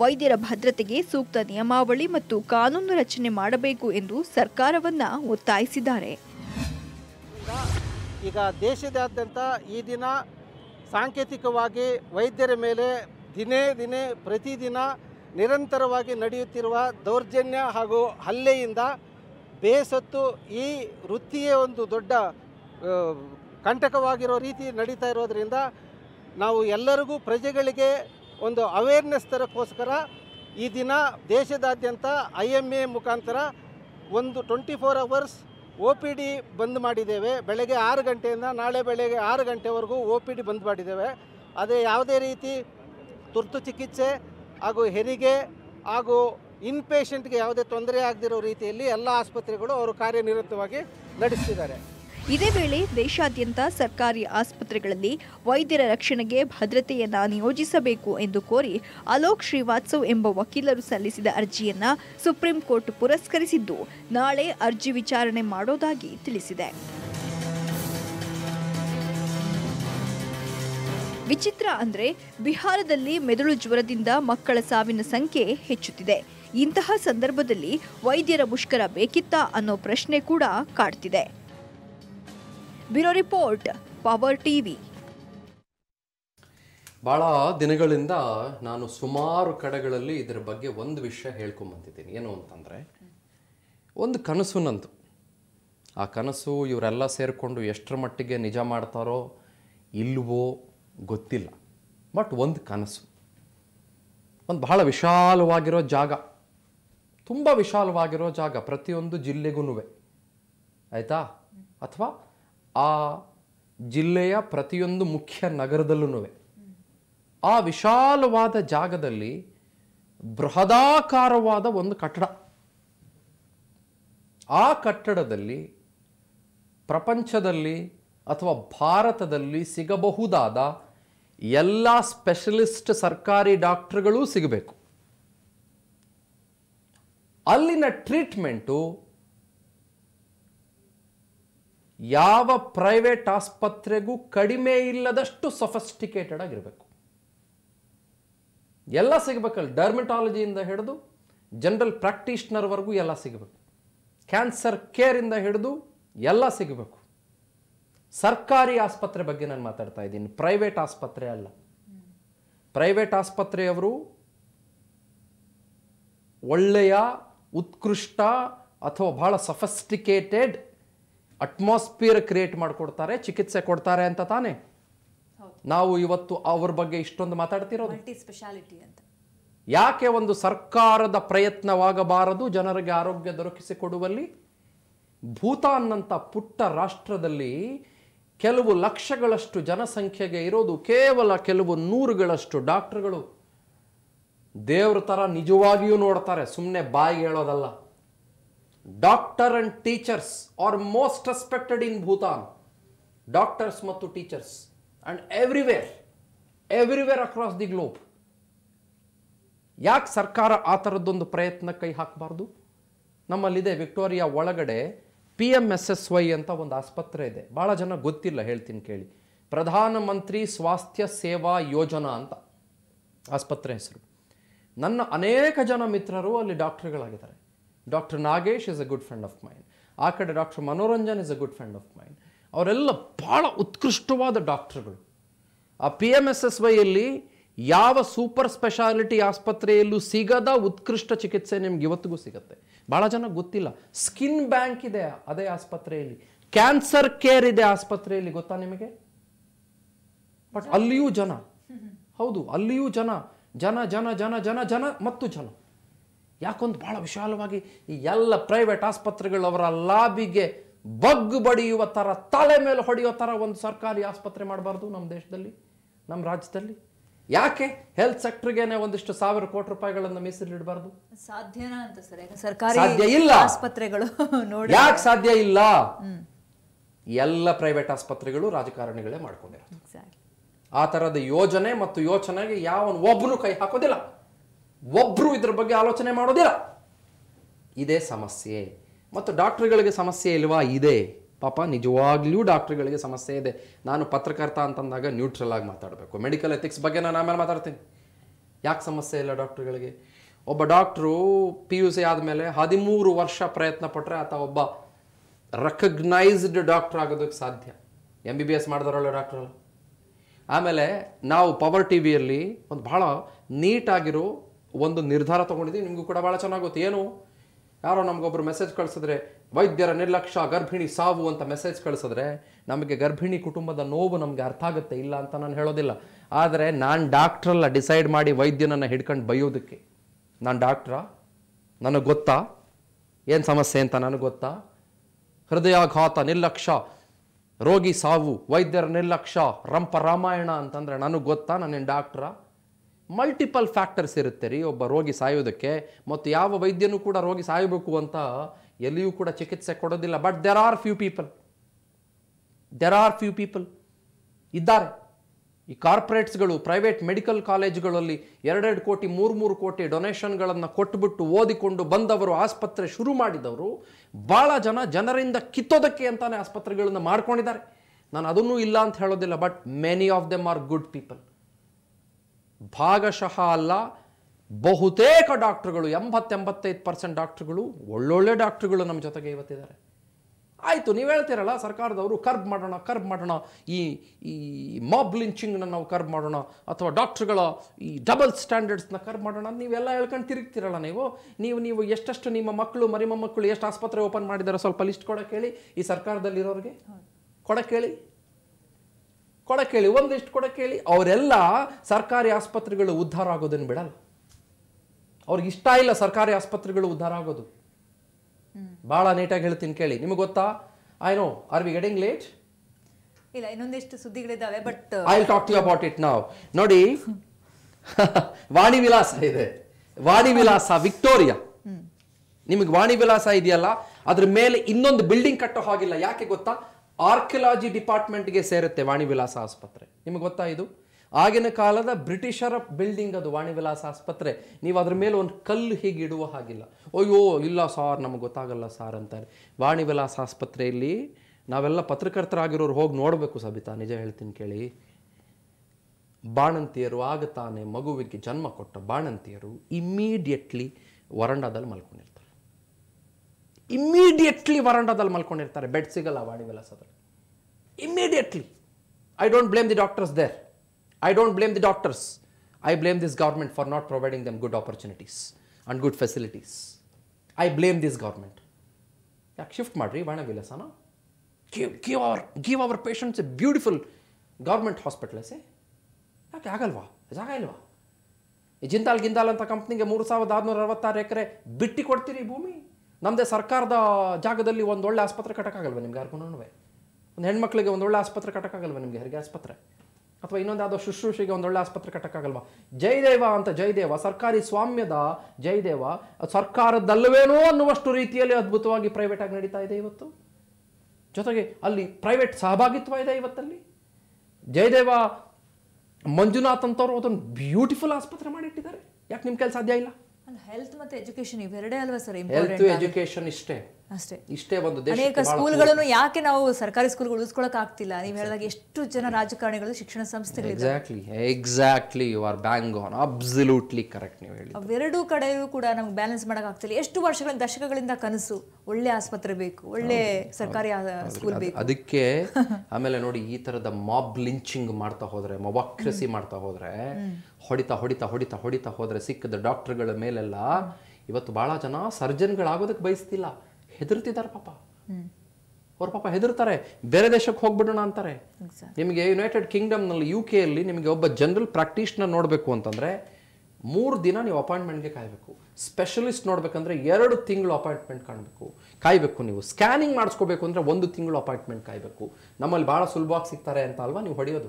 ವೈದ್ಯರ ಭದ್ರತೆಗೆ ಸೂಕ್ತ ನಿಯಮಾವಳಿ ಮತ್ತು ಕಾನೂನು ರಚನೆ ಮಾಡಬೇಕು ಎಂದು ಸರ್ಕಾರವನ್ನ ಒತ್ತಾಯಿಸಿದ್ದಾರೆ. ಈಗ ದೇಶದಾದ್ಯಂತ ಈ ದಿನ ಸಾಂಕೇತಿಕವಾಗಿ ವೈದ್ಯರ ಮೇಲೆ ದಿನೇ ದಿನೇ ಪ್ರತಿದಿನ ನಿರಂತರವಾಗಿ ನಡೆಯುತ್ತಿರುವ ದೌರ್ಜನ್ಯ ಹಾಗೂ ಹಲ್ಲೆಯಿಂದ ಬೇಸತ್ತು ಈ ವೃತ್ತಿಯೇ ಒಂದು ದೊಡ್ಡ ಕಂಟಕವಾಗಿರೋ ರೀತಿ ನಡೀತಾ ಇರೋದರಿಂದ ನಾವು ಎಲ್ಲರಿಗೂ ಪ್ರಜೆಗಳಿಗೆ ಒಂದು ಅವೇರ್ನೆಸ್ ತರಕ್ಕೋಸ್ಕರ ಈ ದಿನ ದೇಶದಾದ್ಯಂತ ಐ ಎಂ ಎ ಮುಖಾಂತರ ಒಂದು twenty four hours O P D ಬಂದ್ ಮಾಡಿದ್ದೇವೆ. ಬೆಳಗ್ಗೆ ಆರು ಗಂಟೆಯಿಂದ ನಾಳೆ ಬೆಳಗ್ಗೆ ಆರು ಗಂಟೆವರೆಗೂ ಒ ಪಿ ಡಿ ಬಂದ್ ಮಾಡಿದ್ದೇವೆ. ಅದೇ ಯಾವುದೇ ರೀತಿ ತುರ್ತು ಚಿಕಿತ್ಸೆ ಹಾಗೂ ಹೆರಿಗೆ ಹಾಗೂ ಇನ್ ಪೇಷೆಂಟ್ಗೆ ಯಾವುದೇ ತೊಂದರೆ ಆಗದಿರೋ ರೀತಿಯಲ್ಲಿ ಎಲ್ಲ ಆಸ್ಪತ್ರೆಗಳು ಅವರು ಕಾರ್ಯನಿರತವಾಗಿ ನಡೆಸ್ತಿದ್ದಾರೆ. ಇದೇ ವೇಳೆ ದೇಶಾದ್ಯಂತ ಸರ್ಕಾರಿ ಆಸ್ಪತ್ರೆಗಳಲ್ಲಿ ವೈದ್ಯರ ರಕ್ಷಣೆಗೆ ಭದ್ರತೆಯನ್ನ ನಿಯೋಜಿಸಬೇಕು ಎಂದು ಕೋರಿ ಅಲೋಕ್ ಶ್ರೀವಾತ್ಸವ್ ಎಂಬ ವಕೀಲರು ಸಲ್ಲಿಸಿದ ಅರ್ಜಿಯನ್ನ ಸುಪ್ರೀಂ ಕೋರ್ಟ್ ಪುರಸ್ಕರಿಸಿದ್ದು, ನಾಳೆ ಅರ್ಜಿ ವಿಚಾರಣೆ ಮಾಡೋದಾಗಿ ತಿಳಿಸಿದೆ. ವಿಚಿತ್ರ ಅಂದ್ರೆ ಬಿಹಾರದಲ್ಲಿ ಮೆದುಳು ಜ್ವರದಿಂದ ಮಕ್ಕಳ ಸಾವಿನ ಸಂಖ್ಯೆ ಹೆಚ್ಚುತ್ತಿದೆ. ಇಂತಹ ಸಂದರ್ಭದಲ್ಲಿ ವೈದ್ಯರ ಮುಷ್ಕರ ಬೇಕಿತ್ತಾ ಅನ್ನೋ ಪ್ರಶ್ನೆ ಕೂಡ ಕಾಡ್ತಿದೆ. Bureau report, Power TV. ಭಾಳ ದಿನಗಳಿಂದ ನಾನು ಸುಮಾರು ಕಡೆಗಳಲ್ಲಿ ಇದರ ಬಗ್ಗೆ ಒಂದು ವಿಷಯ ಹೇಳ್ಕೊಂಬಂದಿದ್ದೀನಿ. ಏನು ಅಂತಂದರೆ, ಒಂದು ಕನಸು ನಂದು. ಆ ಕನಸು ಇವರೆಲ್ಲ ಸೇರಿಕೊಂಡು ಎಷ್ಟರ ಮಟ್ಟಿಗೆ ನಿಜ ಮಾಡ್ತಾರೋ ಇಲ್ವೋ ಗೊತ್ತಿಲ್ಲ. ಬಟ್ ಒಂದು ಕನಸು. ಒಂದು ಬಹಳ ವಿಶಾಲವಾಗಿರೋ ಜಾಗ. ತುಂಬ ವಿಶಾಲವಾಗಿರೋ ಜಾಗ. ಪ್ರತಿಯೊಂದು ಜಿಲ್ಲೆಗೂ ಆಯಿತಾ? ಅಥವಾ ಆ ಜಿಲ್ಲೆಯ ಪ್ರತಿಯೊಂದು ಮುಖ್ಯ ನಗರದಲ್ಲೂ ಆ ವಿಶಾಲವಾದ ಜಾಗದಲ್ಲಿ ಬೃಹದಾಕಾರವಾದ ಒಂದು ಕಟ್ಟಡ. ಆ ಕಟ್ಟಡದಲ್ಲಿ ಪ್ರಪಂಚದಲ್ಲಿ ಅಥವಾ ಭಾರತದಲ್ಲಿ ಸಿಗಬಹುದಾದ ಎಲ್ಲ ಸ್ಪೆಷಲಿಸ್ಟ್ ಸರ್ಕಾರಿ ಡಾಕ್ಟ್ರುಗಳೂ ಸಿಗಬೇಕು. ಅಲ್ಲಿನ ಟ್ರೀಟ್ಮೆಂಟು ಯಾವ ಪ್ರೈವೇಟ್ ಆಸ್ಪತ್ರೆಗೂ ಕಡಿಮೆ ಇಲ್ಲದಷ್ಟು ಸೊಫಿಸ್ಟಿಕೇಟೆಡ್ ಆಗಿರಬೇಕು. ಎಲ್ಲ ಸಿಗಬೇಕಲ್ಲ ಡರ್ಮಟಾಲಜಿಯಿಂದ ಹಿಡಿದು ಜನರಲ್ ಪ್ರಾಕ್ಟೀಷ್ನರ್ವರೆಗೂ ಎಲ್ಲ ಸಿಗಬೇಕು. ಕ್ಯಾನ್ಸರ್ ಕೇರಿಂದ ಹಿಡಿದು ಎಲ್ಲ ಸಿಗಬೇಕು. ಸರ್ಕಾರಿ ಆಸ್ಪತ್ರೆ ಬಗ್ಗೆ ನಾನು ಮಾತಾಡ್ತಾ ಇದ್ದೀನಿ. ಪ್ರೈವೇಟ್ ಆಸ್ಪತ್ರೆ ಅಲ್ಲ. ಪ್ರೈವೇಟ್ ಆಸ್ಪತ್ರೆಯವರು ಒಳ್ಳೆಯ, ಉತ್ಕೃಷ್ಟ ಅಥವಾ ಬಹಳ ಸಫಿಸ್ಟಿಕೇಟೆಡ್ ಅಟ್ಮಾಸ್ಫಿಯರ್ ಕ್ರಿಯೇಟ್ ಮಾಡಿಕೊಡ್ತಾರೆ ಚಿಕಿತ್ಸೆ ಕೊಡ್ತಾರೆ ಅಂತ ತಾನೆ? ನಾವು ಇವತ್ತು ಅವ್ರ ಬಗ್ಗೆ ಇಷ್ಟೊಂದು ಮಾತಾಡ್ತಿರೋದು? ಸ್ಪೆಷಾಲಿಟಿ ಅಂತ. ಯಾಕೆ ಒಂದು ಸರ್ಕಾರದ ಪ್ರಯತ್ನವಾಗಬಾರದು ಜನರಿಗೆ ಆರೋಗ್ಯ ದೊರಕಿಸಿಕೊಡುವಲ್ಲಿ? ಭೂತಾನ್ನಂಥ ಪುಟ್ಟ ರಾಷ್ಟ್ರದಲ್ಲಿ ಕೆಲವು ಲಕ್ಷಗಳಷ್ಟು ಜನಸಂಖ್ಯೆಗೆ ಇರೋದು ಕೇವಲ ಕೆಲವು ನೂರುಗಳಷ್ಟು ಡಾಕ್ಟರ್ಗಳು. ದೇವ್ರ ಥರ ನಿಜವಾಗಿಯೂ ನೋಡ್ತಾರೆ ಸುಮ್ಮನೆ ಬಾಯಿಗೆ ಹೇಳೋದಲ್ಲ. Doctor and teachers are most respected in Bhutan doctors ಮತ್ತು teachers and everywhere everywhere across the globe ಯಾಕೆ ಸರ್ಕಾರ ಆ ಥರದ್ದೊಂದು ಪ್ರಯತ್ನ ಕೈ ಹಾಕಬಾರ್ದು? ನಮ್ಮಲ್ಲಿದೆ ವಿಕ್ಟೋರಿಯಾ ಒಳಗಡೆ P M S S Y ಅಂತ ಒಂದು ಆಸ್ಪತ್ರೆ ಇದೆ. ಭಾಳ ಜನ ಗೊತ್ತಿಲ್ಲ, ಹೇಳ್ತೀನಿ ಕೇಳಿ. ಪ್ರಧಾನಮಂತ್ರಿ ಸ್ವಾಸ್ಥ್ಯ ಸೇವಾ ಯೋಜನಾ ಅಂತ ಆಸ್ಪತ್ರೆ ಹೆಸರು. ನನ್ನ ಅನೇಕ ಜನ ಮಿತ್ರರು ಅಲ್ಲಿ ಡಾಕ್ಟರ್ಗಳಾಗಿದ್ದಾರೆ doctor Nagesh is a good friend of mine ಆ ಕಡೆ doctor Manoranjan is a good friend of mine ಅವರೆಲ್ಲ ಭಾಳ ಉತ್ಕೃಷ್ಟವಾದ ಡಾಕ್ಟರ್ಗಳು ಆ ಪಿ ಎಂ ಎಸ್ ಎಸ್ ವೈಯಲ್ಲಿ ಯಾವ ಸೂಪರ್ ಸ್ಪೆಷಾಲಿಟಿ ಆಸ್ಪತ್ರೆಯಲ್ಲೂ ಸಿಗದ ಉತ್ಕೃಷ್ಟ ಚಿಕಿತ್ಸೆ ನಿಮ್ಗೆ ಇವತ್ತಿಗೂ ಸಿಗುತ್ತೆ. ಭಾಳ ಜನ ಗೊತ್ತಿಲ್ಲ. ಸ್ಕಿನ್ ಬ್ಯಾಂಕ್ ಇದೆ ಅದೇ ಆಸ್ಪತ್ರೆಯಲ್ಲಿ. ಕ್ಯಾನ್ಸರ್ ಕೇರ್ ಇದೆ ಆಸ್ಪತ್ರೆಯಲ್ಲಿ ಗೊತ್ತಾ ನಿಮಗೆ? ಬಟ್ ಅಲ್ಲಿಯೂ ಜನ. ಹೌದು, ಅಲ್ಲಿಯೂ ಜನ. ಜನ ಜನ ಜನ ಜನ ಜನ, ಮತ್ತು ಜನ. ಯಾಕೊಂದು ಭಾಳ ವಿಶಾಲವಾಗಿ ಈ ಎಲ್ಲ ಪ್ರೈವೇಟ್ ಆಸ್ಪತ್ರೆಗಳು ಅವರ ಲಾಬಿಗೆ ಬಗ್ಗು ಬಡಿಯುವ ಥರ ತಲೆ ಮೇಲೆ ಹೊಡೆಯೋ ಥರ ಒಂದು ಸರ್ಕಾರಿ ಆಸ್ಪತ್ರೆ ಮಾಡಬಾರ್ದು ನಮ್ಮ ದೇಶದಲ್ಲಿ ನಮ್ಮ ರಾಜ್ಯದಲ್ಲಿ. ಯಾಕೆ? ಹೆಲ್ತ್ ಸೆಕ್ಟರ್ಗೆ ಒಂದಿಷ್ಟು ಸಾವಿರ ಕೋಟಿ ರೂಪಾಯಿಗಳನ್ನು ಮೀಸಲಿಡಬಾರ್ದು ಸಾಧ್ಯನಾ ಅಂತ ಸರ್ ಸರ್ಕಾರಿ ಸಾಧ್ಯ ಇಲ್ಲ. ಆಸ್ಪತ್ರೆಗಳು ನೋಡಿ. ಯಾಕೆ ಸಾಧ್ಯ ಇಲ್ಲ? ಎಲ್ಲ ಪ್ರೈವೇಟ್ ಆಸ್ಪತ್ರೆಗಳು ರಾಜಕಾರಣಿಗಳೇ ಮಾಡ್ಕೊಂಡಿರೋದು. ಆ ಥರದ ಯೋಜನೆ ಮತ್ತು ಯೋಚನೆಗೆ ಯಾವ ಒಬ್ಬನು ಕೈ ಹಾಕೋದಿಲ್ಲ. ಒಬ್ರು ಇದ್ರ ಬಗ್ಗೆ ಆಲೋಚನೆ ಮಾಡೋದಿಲ್ಲ. ಇದೇ ಸಮಸ್ಯೆ. ಮತ್ತು ಡಾಕ್ಟ್ರುಗಳಿಗೆ ಸಮಸ್ಯೆ ಇಲ್ವಾ? ಇದೆ. ಪಾಪ ನಿಜವಾಗ್ಲೂ ಡಾಕ್ಟ್ರುಗಳಿಗೆ ಸಮಸ್ಯೆ ಇದೆ. ನಾನು ಪತ್ರಕರ್ತ ಅಂತಂದಾಗ ನ್ಯೂಟ್ರಲ್ ಆಗಿ ಮಾತಾಡಬೇಕು. ಮೆಡಿಕಲ್ ಎಥಿಕ್ಸ್ ಬಗ್ಗೆ ನಾನು ಆಮೇಲೆ ಮಾತಾಡ್ತೀನಿ. ಯಾಕೆ ಸಮಸ್ಯೆ ಇಲ್ಲ ಡಾಕ್ಟ್ರುಗಳಿಗೆ? ಒಬ್ಬ ಡಾಕ್ಟ್ರು ಪಿ ಯು ಸಿ ಆದಮೇಲೆ ಹದಿಮೂರು ವರ್ಷ ಪ್ರಯತ್ನ ಪಟ್ಟರೆ ಆತ ಒಬ್ಬ ರೆಕಗ್ನೈಸ್ಡ್ ಡಾಕ್ಟರ್ ಆಗೋದಕ್ಕೆ ಸಾಧ್ಯ. ಎಂ ಬಿ ಬಿ ಎಸ್ ಮಾಡಿದವರಲ್ಲ ಡಾಕ್ಟ್ರಲ್ಲ. ಆಮೇಲೆ ನಾವು ಪವರ್ ಟಿ ವಿಯಲ್ಲಿ ಒಂದು ಭಾಳ ನೀಟಾಗಿರೋ ಒಂದು ನಿರ್ಧಾರ ತೊಗೊಂಡಿದ್ದೀವಿ ನಿಮಗೂ ಕೂಡ ಭಾಳ ಚೆನ್ನಾಗುತ್ತೆ ಗೊತ್ತು ಏನು? ಯಾರೋ ನಮಗೊಬ್ರು ಮೆಸೇಜ್ ಕಳಿಸಿದ್ರೆ, ವೈದ್ಯರ ನಿರ್ಲಕ್ಷ್ಯ, ಗರ್ಭಿಣಿ ಸಾವು ಅಂತ ಮೆಸೇಜ್ ಕಳಿಸಿದ್ರೆ, ನಮಗೆ ಗರ್ಭಿಣಿ ಕುಟುಂಬದ ನೋವು ನಮಗೆ ಅರ್ಥ ಆಗುತ್ತೆ, ಇಲ್ಲ ಅಂತ ನಾನು ಹೇಳೋದಿಲ್ಲ. ಆದರೆ ನಾನು ಡಾಕ್ಟ್ರಲ್ಲ ಡಿಸೈಡ್ ಮಾಡಿ ವೈದ್ಯನನ್ನು ಹಿಡ್ಕೊಂಡು ಬೈಯೋದಕ್ಕೆ. ನಾನು ಡಾಕ್ಟ್ರಾ ನನಗೆ ಗೊತ್ತಾ? ಏನು ಸಮಸ್ಯೆ ಅಂತ ನನಗೆ ಗೊತ್ತಾ? ಹೃದಯಾಘಾತ, ನಿರ್ಲಕ್ಷ್ಯ, ರೋಗಿ ಸಾವು, ವೈದ್ಯರ ನಿರ್ಲಕ್ಷ್ಯ, ರಂಪ ರಾಮಾಯಣ ಅಂತಂದರೆ ನನಗೆ ಗೊತ್ತಾ? ನಾನೇನು ಡಾಕ್ಟ್ರಾ ಮಲ್ಟಿಪಲ್ ಫ್ಯಾಕ್ಟರ್ಸ್ ಇರುತ್ತೆ ರೀ, ಒಬ್ಬ ರೋಗಿ ಸಾಯೋದಕ್ಕೆ. ಮತ್ತು ಯಾವ ವೈದ್ಯನೂ ಕೂಡ ರೋಗಿ ಸಾಯಬೇಕು ಅಂತ ಎಲ್ಲಿಯೂ ಕೂಡ ಚಿಕಿತ್ಸೆ ಕೊಡೋದಿಲ್ಲ. But there are few people there are few people ಇದ್ದಾರೆ. ಈ ಕಾರ್ಪೊರೇಟ್ಸ್ಗಳು ಪ್ರೈವೇಟ್ ಮೆಡಿಕಲ್ ಕಾಲೇಜುಗಳಲ್ಲಿ ಎರಡೆರಡು ಕೋಟಿ ಮೂರು ಮೂರು ಕೋಟಿ ಡೊನೇಷನ್ಗಳನ್ನು ಕೊಟ್ಟುಬಿಟ್ಟು ಓದಿಕೊಂಡು ಬಂದವರು, ಆಸ್ಪತ್ರೆ ಶುರು ಮಾಡಿದವರು, ಭಾಳ ಜನ ಜನರಿಂದ ಕಿತ್ತೋದಕ್ಕೆ ಅಂತಾನೆ ಆಸ್ಪತ್ರೆಗಳನ್ನು ಮಾಡ್ಕೊಂಡಿದ್ದಾರೆ. ನಾನು ಅದನ್ನೂ ಇಲ್ಲ ಅಂತ ಹೇಳೋದಿಲ್ಲ but many of them are good people ಭಾಗಶಃ ಅಲ್ಲ, ಬಹುತೇಕ ಡಾಕ್ಟ್ರುಗಳು, ಎಂಬತ್ತೆಂಬತ್ತೈದು ಪರ್ಸೆಂಟ್ ಡಾಕ್ಟ್ರುಗಳು, ಒಳ್ಳೊಳ್ಳೆ ಡಾಕ್ಟ್ರುಗಳು ನಮ್ಮ ಜೊತೆಗೆ ಇವತ್ತಿದ್ದಾರೆ. ಆಯಿತು, ನೀವು ಹೇಳ್ತೀರಲ್ಲ, ಸರ್ಕಾರದವರು ಕರ್ಬ್ ಮಾಡೋಣ ಕರ್ಬ್ ಮಾಡೋಣ, ಈ ಈ ಮಾಬ್ ಲಿಂಚಿಂಗ್ನ ನಾವು ಕರ್ಬ್ ಮಾಡೋಣ, ಅಥವಾ ಡಾಕ್ಟ್ರುಗಳ ಈ ಡಬಲ್ ಸ್ಟ್ಯಾಂಡರ್ಡ್ಸ್ನ ಕರ್ಬ್ ಮಾಡೋಣ ನೀವೆಲ್ಲ ಹೇಳ್ಕೊಂಡು ತಿರುಗ್ತಿರಲ್ಲ ನೀವು? ನೀವು ನೀವು ಎಷ್ಟೆಷ್ಟು ನಿಮ್ಮ ಮಕ್ಕಳು ಮರಿ ಮಕ್ಕಳು ಎಷ್ಟು ಆಸ್ಪತ್ರೆ ಓಪನ್ ಮಾಡಿದಾರೋ ಸ್ವಲ್ಪ ಲಿಸ್ಟ್ ಕೊಡೋಕ್ಕೆ ಹೇಳಿ, ಈ ಸರ್ಕಾರದಲ್ಲಿರೋರಿಗೆ ಕೊಡೋಕ್ಕೆ ಹೇಳಿ. ಕೊಡಕ್ಕೆ ಹೇಳಿ ಒಂದಿಷ್ಟು ಕೊಡಕ್ಕೆ ಹೇಳಿ ಅವರೆಲ್ಲ ಸರ್ಕಾರಿ ಆಸ್ಪತ್ರೆಗಳು ಉದ್ಧಾರ ಆಗೋದನ್ನು ಬಿಡಲ್ಲ. ಅವ್ರಿಗೆ ಇಷ್ಟ ಇಲ್ಲ ಸರ್ಕಾರಿ ಆಸ್ಪತ್ರೆಗಳು ಉದ್ಧಾರ ಆಗೋದು. ಭಾಳ ನೀಟಾಗಿ ಹೇಳ್ತೀನಿ ಕೇಳಿ ನಿಮಗೆ ಗೊತ್ತಾ? I know are we getting late ಇಲ್ಲ ಇನ್ನೊಂದಿಷ್ಟು ಸುದ್ದಿಗಳಿದ್ದಾವೆ but I talk to about it ನಾವ್ ನೋಡಿ ವಾಣಿ ವಿಲಾಸ ಇದೆ. ವಾಣಿ ವಿಲಾಸ ವಿಕ್ಟೋರಿಯಾ ನಿಮಗೆ ವಾಣಿ ವಿಲಾಸ ಇದೆಯಲ್ಲ ಅದ್ರ ಮೇಲೆ ಇನ್ನೊಂದು ಬಿಲ್ಡಿಂಗ್ ಕಟ್ಟೋ ಹಾಗಿಲ್ಲ ಯಾಕೆ ಗೊತ್ತಾ? ಆರ್ಕಿಯಾಲಜಿ ಡಿಪಾರ್ಟ್ಮೆಂಟ್ಗೆ ಸೇರುತ್ತೆ ವಾಣಿ ವಿಲಾಸ ಆಸ್ಪತ್ರೆ. ನಿಮಗೆ ಗೊತ್ತಾ ಇದು? ಆಗಿನ ಕಾಲದ ಬ್ರಿಟಿಷರ ಬಿಲ್ಡಿಂಗ್ ಅದು ವಾಣಿ ವಿಲಾಸ ಆಸ್ಪತ್ರೆ. ನೀವು ಅದ್ರ ಮೇಲೆ ಒಂದು ಕಲ್ಲು ಹೀಗೆ ಇಡುವ ಹಾಗಿಲ್ಲ. ಅಯ್ಯೋ, ಇಲ್ಲ ಸಾರ್, ನಮಗೆ ಗೊತ್ತಾಗಲ್ಲ ಸಾರ್ ಅಂತಾರೆ ವಾಣಿ ವಿಲಾಸ ಆಸ್ಪತ್ರೆಯಲ್ಲಿ ನಾವೆಲ್ಲ ಪತ್ರಕರ್ತರಾಗಿರೋರು ಹೋಗಿ ನೋಡಬೇಕು ಸಬಿತಾ, ನಿಜ ಹೇಳ್ತೀನಿ ಕೇಳಿ. ಬಾಣಂತಿಯರು ಆಗ ತಾನೇ ಮಗುವಿಗೆ ಜನ್ಮ ಕೊಟ್ಟ ಬಾಣಂತಿಯರು ಇಮ್ಮಿಡಿಯೇಟ್ಲಿ ವರಂಡಾದಲ್ಲಿ ಮಲ್ಕೊಂಡಿರ್ತಾರೆ. ಇಮ್ಮಿಡಿಯೇಟ್ಲಿ ವರಂಡದಲ್ಲಿ ಮಲ್ಕೊಂಡಿರ್ತಾರೆ ಬೆಡ್ ಸಿಗಲ್ಲ Vani ವಿಲಾಸದಲ್ಲಿ immediately I don't blame the doctors there I don't blame the doctors I blame this government for not providing them good opportunities and good facilities I blame this government ಯಾಕೆ shift ಮಾಡಿರಿ Vani ವಿಲಾಸನ give give our give our patients a beautiful government ಹಾಸ್ಪಿಟ್ಲಸೇ ಯಾಕೆ ಆಗಲ್ವಾ ಜಾಗ ಇಲ್ವಾ ಈ ಜಿಂದಾಲ್ ಗಿಂದಾಲ್ ಅಂತ ಕಂಪ್ನಿಗೆ ಮೂರು ಸಾವಿರದ ಆರುನೂರ ಅರವತ್ತಾರು ಎಕರೆ ಬಿಟ್ಟು ಕೊಡ್ತೀರಿ ಭೂಮಿ? ನಮ್ಮದೇ ಸರ್ಕಾರದ ಜಾಗದಲ್ಲಿ ಒಂದು ಒಳ್ಳೆ ಆಸ್ಪತ್ರೆ ಕಟ್ಟಕ್ಕಾಗಲ್ವ ನಿಮ್ಗೆ ಯಾರಿಗೂ ಒಂದು ಹೆಣ್ಮಕ್ಳಿಗೆ ಒಂದು ಒಳ್ಳೆ ಆಸ್ಪತ್ರೆ ಕಟ್ಟೋಕ್ಕಾಗಲ್ವ ನಿಮಗೆ ಹೆರಿಗೆ ಆಸ್ಪತ್ರೆ? ಅಥವಾ ಇನ್ನೊಂದು ಯಾವುದೋ ಶುಶ್ರೂಷೆಗೆ ಒಳ್ಳೆ ಆಸ್ಪತ್ರೆ ಕಟ್ಟಕ್ಕಾಗಲ್ವಾ? ಜಯದೇವ ಅಂತ ಜಯದೇವ, ಸರ್ಕಾರಿ ಸ್ವಾಮ್ಯದ ಜಯದೇವ, ಸರ್ಕಾರದಲ್ಲವೇನೋ ಅನ್ನುವಷ್ಟು ರೀತಿಯಲ್ಲಿ ಅದ್ಭುತವಾಗಿ ಪ್ರೈವೇಟ್ ಆಗಿ ನಡೀತಾ ಇದೆ ಇವತ್ತು. ಜೊತೆಗೆ ಅಲ್ಲಿ ಪ್ರೈವೇಟ್ ಸಹಭಾಗಿತ್ವ ಇದೆ ಇವತ್ತಲ್ಲಿ. ಜಯದೇವ, ಮಂಜುನಾಥ್ ಅಂತವರು ಅದನ್ನು ಬ್ಯೂಟಿಫುಲ್ ಆಸ್ಪತ್ರೆ ಮಾಡಿಟ್ಟಿದ್ದಾರೆ. ಯಾಕೆ ನಿಮ್ಮ ಕೆಲಸ ಸಾಧ್ಯ ಇಲ್ಲ? ಹೆಲ್ತ್ ಮತ್ತೆ ಎಜುಕೇಶನ್ ಇವೆರಡೇ ಅಲ್ವಾ ಸರ್ ಹೆಲ್ತ್ ಎಜುಕೇಶನ್ ಇಷ್ಟೇ. ಅಷ್ಟೇ. ಇಷ್ಟೇ ಒಂದು ಅನೇಕ ಸ್ಕೂಲ್ಗಳನ್ನು ಯಾಕೆ ನಾವು ಸರ್ಕಾರಿ ಸ್ಕೂಲ್ಗಳು ಉಳಿಸ್ಕೊಳಕ್ ಆಗ್ತಿಲ್ಲ? ನೀವು ಹೇಳಿದಾಗ ಎಷ್ಟು ಜನ ರಾಜಕಾರಣಿಗಳು ಶಿಕ್ಷಣ ಸಂಸ್ಥೆಗಳು exactly exactly you are bang on absolutely correct ನೀವು ಹೇಳಿ ಅವೆರಡೂ ಕಡೆಯೂ ಕೂಡ ನಮ್ಗೆ ಬ್ಯಾಲೆನ್ಸ್ ಮಾಡಕ್ ಆಗ್ತಿಲ್ಲ. ಎಷ್ಟು ವರ್ಷಗಳ ದಶಕಗಳಿಂದ ಕನಸು? ಒಳ್ಳೆ ಆಸ್ಪತ್ರೆ ಬೇಕು ಒಳ್ಳೆ ಸರ್ಕಾರಿ ಸ್ಕೂಲ್ ಬೇಕು. ಅದಕ್ಕೆ ಆಮೇಲೆ ನೋಡಿ ಈ ತರದ ಮಾಬ್ ಲಿಂಚಿಂಗ್ ಮಾಡ್ತಾ ಹೋದ್ರೆ ಮೊಬಾಕ್ರಸಿ ಮಾಡ್ತಾ ಹೋದ್ರೆ ಹೊಡಿತಾ ಹೊಡಿತಾ ಹೊಡಿತಾ ಹೊಡಿತಾ ಹೋದರೆ ಸಿಕ್ಕದ ಡಾಕ್ಟರ್ಗಳ ಮೇಲೆಲ್ಲ ಇವತ್ತು ಭಾಳ ಜನ ಸರ್ಜನ್ಗಳಾಗೋದಕ್ಕೆ ಬಯಸ್ತಿಲ್ಲ. ಹೆದರ್ತಿದ್ದಾರೆ ಪಾಪ. ಅವ್ರ ಪಾಪ ಹೆದರ್ತಾರೆ. ಬೇರೆ ದೇಶಕ್ಕೆ ಹೋಗ್ಬಿಡೋಣ ಅಂತಾರೆ. ನಿಮಗೆ ಯುನೈಟೆಡ್ ಕಿಂಗ್ಡಮ್ನಲ್ಲಿ ಯು ಕೆಯಲ್ಲಿ ನಿಮಗೆ ಒಬ್ಬ ಜನರಲ್ ಪ್ರಾಕ್ಟೀಷನರ್ ನೋಡಬೇಕು ಅಂತಂದರೆ ಮೂರು ದಿನ ನೀವು ಅಪಾಯಿಂಟ್ಮೆಂಟ್ಗೆ ಕಾಯಬೇಕು. ಸ್ಪೆಷಲಿಸ್ಟ್ ನೋಡಬೇಕಂದ್ರೆ ಎರಡು ತಿಂಗಳು ಅಪಾಯಿಂಟ್ಮೆಂಟ್ ಕಾಣಬೇಕು. ಕಾಯಬೇಕು ನೀವು. ಸ್ಕ್ಯಾನಿಂಗ್ ಮಾಡಿಸ್ಕೋಬೇಕು ಅಂದರೆ ಒಂದು ತಿಂಗಳು ಅಪಾಯಿಂಟ್ಮೆಂಟ್ ಕಾಯಬೇಕು. ನಮ್ಮಲ್ಲಿ ಭಾಳ ಸುಲಭವಾಗಿ ಸಿಗ್ತಾರೆ ಅಂತ ಅಲ್ವಾ? ನೀವು ಹೊಡೆಯೋದು.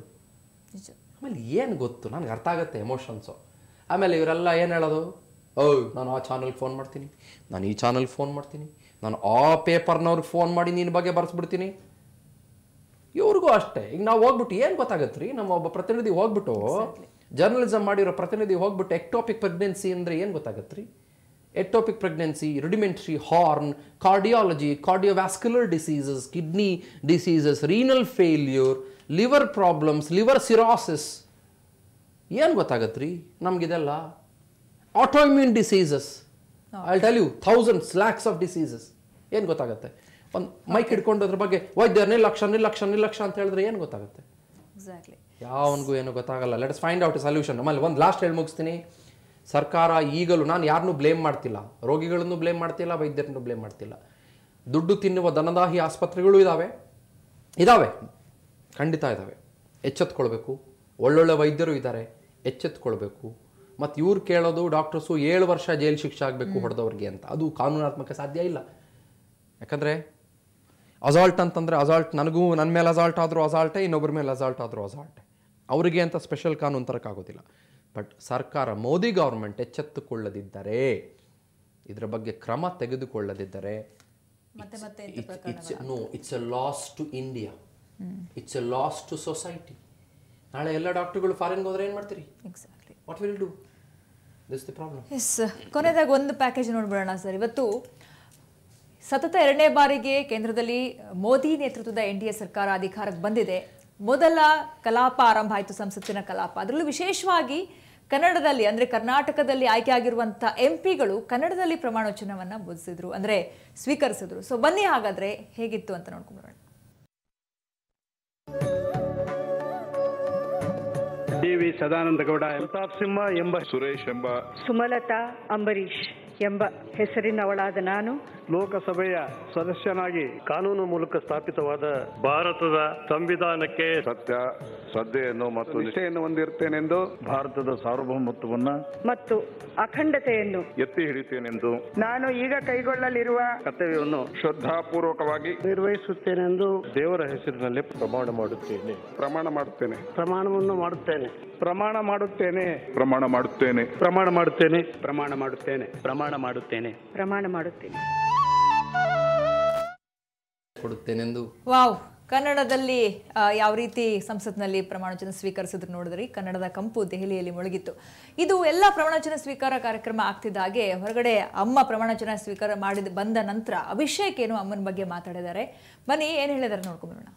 ಆಮೇಲೆ ಏನು ಗೊತ್ತು? ನನಗೆ ಅರ್ಥ ಆಗುತ್ತೆ ಎಮೋಷನ್ಸು ಆಮೇಲೆ ಇವರೆಲ್ಲ ಏನು ಹೇಳೋದು? ಓ ನಾನು ಆ ಚಾನಲ್ಗೆ ಫೋನ್ ಮಾಡ್ತೀನಿ. ನಾನು ಈ ಚಾನಲ್ಗೆ ಫೋನ್ ಮಾಡ್ತೀನಿ. ನಾನು ಆ ಪೇಪರ್ನವ್ರಿಗೆ ಫೋನ್ ಮಾಡಿ ನಿನ್ನ ಬಗ್ಗೆ ಬರೆಸ್ಬಿಡ್ತೀನಿ. ಇವ್ರಿಗೂ ಅಷ್ಟೇ. ಈಗ ನಾವು ಹೋಗ್ಬಿಟ್ಟು ಏನು ಗೊತ್ತಾಗತ್ತೆ ರೀ? ನಮ್ಮ ಒಬ್ಬ ಪ್ರತಿನಿಧಿ ಹೋಗ್ಬಿಟ್ಟು ಜರ್ನಲಿಸಮ್ ಮಾಡಿರೋ ಪ್ರತಿನಿಧಿ ಹೋಗ್ಬಿಟ್ಟು ಎಕ್ಟೋಪಿಕ್ ಪ್ರೆಗ್ನೆನ್ಸಿ ಅಂದರೆ ಏನು ಗೊತ್ತಾಗತ್ತೆ ರೀ? Ectopic pregnancy rudimentary horn cardiology cardiovascular diseases kidney diseases renal failure liver problems liver cirrhosis ಏನು ಗೊತ್ತಾಗತ್ತೆ ರೀ ನಮಗಿದೆಲ್ಲ autoimmune diseases I tell you thousands lakhs of diseases ಏನು ಗೊತ್ತಾಗುತ್ತೆ? ಒಂದು ಮೈಕ್ ಹಿಡ್ಕೊಂಡು ಅದ್ರ ಬಗ್ಗೆ ವೈದ್ಯ ನಿರ್ಲಕ್ಷ್ಯ ನಿರ್ಲಕ್ಷ್ಯ ನಿರ್ಲಕ್ಷ್ಯ ಅಂತ ಹೇಳಿದ್ರೆ ಏನು ಗೊತ್ತಾಗುತ್ತೆ? ಯಾವನಿಗೂ ಏನು ಗೊತ್ತಾಗಲ್ಲ. ಲೆಟ್ಸ್ ಫೈಂಡ್ ಔಟ್ ಸೊಲ್ಯೂಷನ್ ಆಮೇಲೆ ಒಂದು ಲಾಸ್ಟ್ ಹೇಳಿ ಮುಗಿಸ್ತೀನಿ. ಸರ್ಕಾರ ಈಗಲೂ ನಾನು ಯಾರನ್ನೂ ಬ್ಲೇಮ್ ಮಾಡ್ತಿಲ್ಲ. ರೋಗಿಗಳನ್ನು ಬ್ಲೇಮ್ ಮಾಡ್ತಿಲ್ಲ ವೈದ್ಯರನ್ನು ಬ್ಲೇಮ್ ಮಾಡ್ತಿಲ್ಲ. ದುಡ್ಡು ತಿನ್ನುವ ದನದಾಹಿ ಆಸ್ಪತ್ರೆಗಳು ಇದ್ದಾವೆ ಇದ್ದಾವೆ ಖಂಡಿತ ಇದ್ದಾವೆ ಎಚ್ಚೆತ್ಕೊಳ್ಬೇಕು. ಒಳ್ಳೊಳ್ಳೆ ವೈದ್ಯರು ಇದ್ದಾರೆ. ಎಚ್ಚೆತ್ಕೊಳ್ಬೇಕು. ಮತ್ತು ಇವ್ರು ಕೇಳೋದು ಡಾಕ್ಟರ್ಸು ಏಳು ವರ್ಷ ಜೈಲು ಶಿಕ್ಷೆ ಆಗಬೇಕು ಹೊಡೆದವ್ರಿಗೆ ಅಂತ. ಅದು ಕಾನೂನಾತ್ಮಕ ಸಾಧ್ಯ ಇಲ್ಲ. ಯಾಕಂದರೆ ಅಸಾಲ್ಟ್ ಅಂತಂದರೆ ಅಸಾಲ್ಟ್ ನನಗೂ ನನ್ನ ಮೇಲೆ ಅಸಾಲ್ಟ್ ಆದರೂ ಅಸಾಲ್ಟೇ ಇನ್ನೊಬ್ಬರ ಮೇಲೆ ಅಸಾಲ್ಟ್ ಆದರೂ ಅಸಾಲ್ಟೇ. ಅವರಿಗೆ ಅಂತ ಸ್ಪೆಷಲ್ ಕಾನೂನು ತರೋಕ್ಕಾಗೋದಿಲ್ಲ ಬಟ್ ಸರ್ಕಾರ ಮೋದಿ ಗೌರ್ಮೆಂಟ್ ಎಚ್ಚೆತ್ತುಕೊಳ್ಳದಿದ್ದರೆ ಇದರ ಬಗ್ಗೆ ಕ್ರಮ ತೆಗೆದುಕೊಳ್ಳದಿದ್ದರೆ ಮತ್ತೆ it's no it's a loss to India it's a loss to society ನಾಳೆ ಎಲ್ಲ ಡಾಕ್ಟರ್ಗಳು ಫಾರಿನ್ಗೆ ಹೋದ್ರೆ ಏನು ಮಾಡ್ತೀರಿ? Exactly what will do this the problem yes ಕೊನೆಯದಾಗಿ ಒಂದು ಪ್ಯಾಕೇಜ್ ನೋಡ್ಬಿಡೋಣ ಸರ್ ಇವತ್ತು ಸತತ ಎರಡನೇ ಬಾರಿಗೆ ಕೇಂದ್ರದಲ್ಲಿ ಮೋದಿ ನೇತೃತ್ವದ ಎನ್ ಡಿ ಎ ಸರ್ಕಾರ ಅಧಿಕಾರಕ್ಕೆ ಬಂದಿದೆ. ಮೊದಲ ಕಲಾಪ ಆರಂಭ ಆಯಿತು ಸಂಸತ್ತಿನ ಕಲಾಪ. ಅದರಲ್ಲೂ ವಿಶೇಷವಾಗಿ ಕನ್ನಡದಲ್ಲಿ ಅಂದ್ರೆ ಕರ್ನಾಟಕದಲ್ಲಿ ಆಯ್ಕೆ ಆಗಿರುವಂಥ ಎಂ ಪಿಗಳು ಕನ್ನಡದಲ್ಲಿ ಪ್ರಮಾಣ ವಚನವನ್ನ ಬೋಧಿಸಿದ್ರು ಅಂದ್ರೆ ಸ್ವೀಕರಿಸಿದ್ರು. ಸೊ ಬನ್ನಿ ಹಾಗಾದ್ರೆ ಹೇಗಿತ್ತು ಅಂತ ನೋಡ್ಕೊಂಡ್ಬರೋಣ ಡಿ ವಿ ಸದಾನಂದಗೌಡ ಪ್ರತಾಪ್ ಸಿಂಹ ಎಂಬ ಸುರೇಶ್ ಎಂಬ. ಸುಮಲತಾ ಅಂಬರೀಶ್ ಎಂಬ ಹೆಸರಿನವಳಾದ ನಾನು. ಲೋಕಸಭೆಯ ಸದಸ್ಯನಾಗಿ ಕಾನೂನು ಮೂಲಕ ಸ್ಥಾಪಿತವಾದ ಭಾರತದ ಸಂವಿಧಾನಕ್ಕೆ ಸತ್ಯ ಶ್ರದ್ಧೆಯನ್ನು ಮತ್ತು ನಿಷ್ಠೆಯನ್ನು ಹೊಂದಿರುತ್ತೇನೆಂದು ಭಾರತದ ಸಾರ್ವಭೌಮತ್ವವನ್ನು ಮತ್ತು ಅಖಂಡತೆಯನ್ನು ಎತ್ತಿ ಹಿಡಿಯುತ್ತೇನೆಂದು ನಾನು ಈಗ ಕೈಗೊಳ್ಳಲಿರುವ ಕರ್ತವ್ಯವನ್ನು ಶ್ರದ್ಧಾಪೂರ್ವಕವಾಗಿ ನಿರ್ವಹಿಸುತ್ತೇನೆಂದು ದೇವರ ಹೆಸರಿನಲ್ಲಿ ಪ್ರಮಾಣ ಮಾಡುತ್ತೇನೆ. ಪ್ರಮಾಣ ಮಾಡುತ್ತೇನೆ. ಪ್ರಮಾಣವನ್ನು ಮಾಡುತ್ತೇನೆ. ಪ್ರಮಾಣ ಮಾಡುತ್ತೇನೆ. ಪ್ರಮಾಣ ಮಾಡುತ್ತೇನೆ. ಪ್ರಮಾಣ ಮಾಡುತ್ತೇನೆ. ಪ್ರಮಾಣ ಮಾಡುತ್ತೇನೆ. ಪ್ರಮಾಣ ಮಾಡುತ್ತೇನೆ. ಪ್ರಮಾಣ ಮಾಡುತ್ತೇನೆ. ಕೊಡುತ್ತೇನೆಂದು. ವಾವ್. ಕನ್ನಡದಲ್ಲಿ ಯಾವ ರೀತಿ ಸಂಸತ್ನಲ್ಲಿ ಪ್ರಮಾಣವಚನ ಸ್ವೀಕರಿಸಿದ್ರು ನೋಡಿದ್ರಿ? ಕನ್ನಡದ ಕಂಪು ದೆಹಲಿಯಲ್ಲಿ ಮುಳುಗಿತ್ತು. ಇದು ಎಲ್ಲ ಪ್ರಮಾಣವಚನ ಸ್ವೀಕಾರ ಕಾರ್ಯಕ್ರಮ ಆಗ್ತಿದ್ದ ಹಾಗೆ ಹೊರಗಡೆ ಅಮ್ಮ ಪ್ರಮಾಣವಚನ ಸ್ವೀಕಾರ ಮಾಡಿದ ಬಂದ ನಂತರ ಅಭಿಷೇಕ್ ಏನು ಅಮ್ಮನ ಬಗ್ಗೆ ಮಾತಾಡಿದ್ದಾರೆ? ಬನ್ನಿ ಏನು ಹೇಳಿದಾರೆ ನೋಡ್ಕೊಂಡ್ಬರೋಣ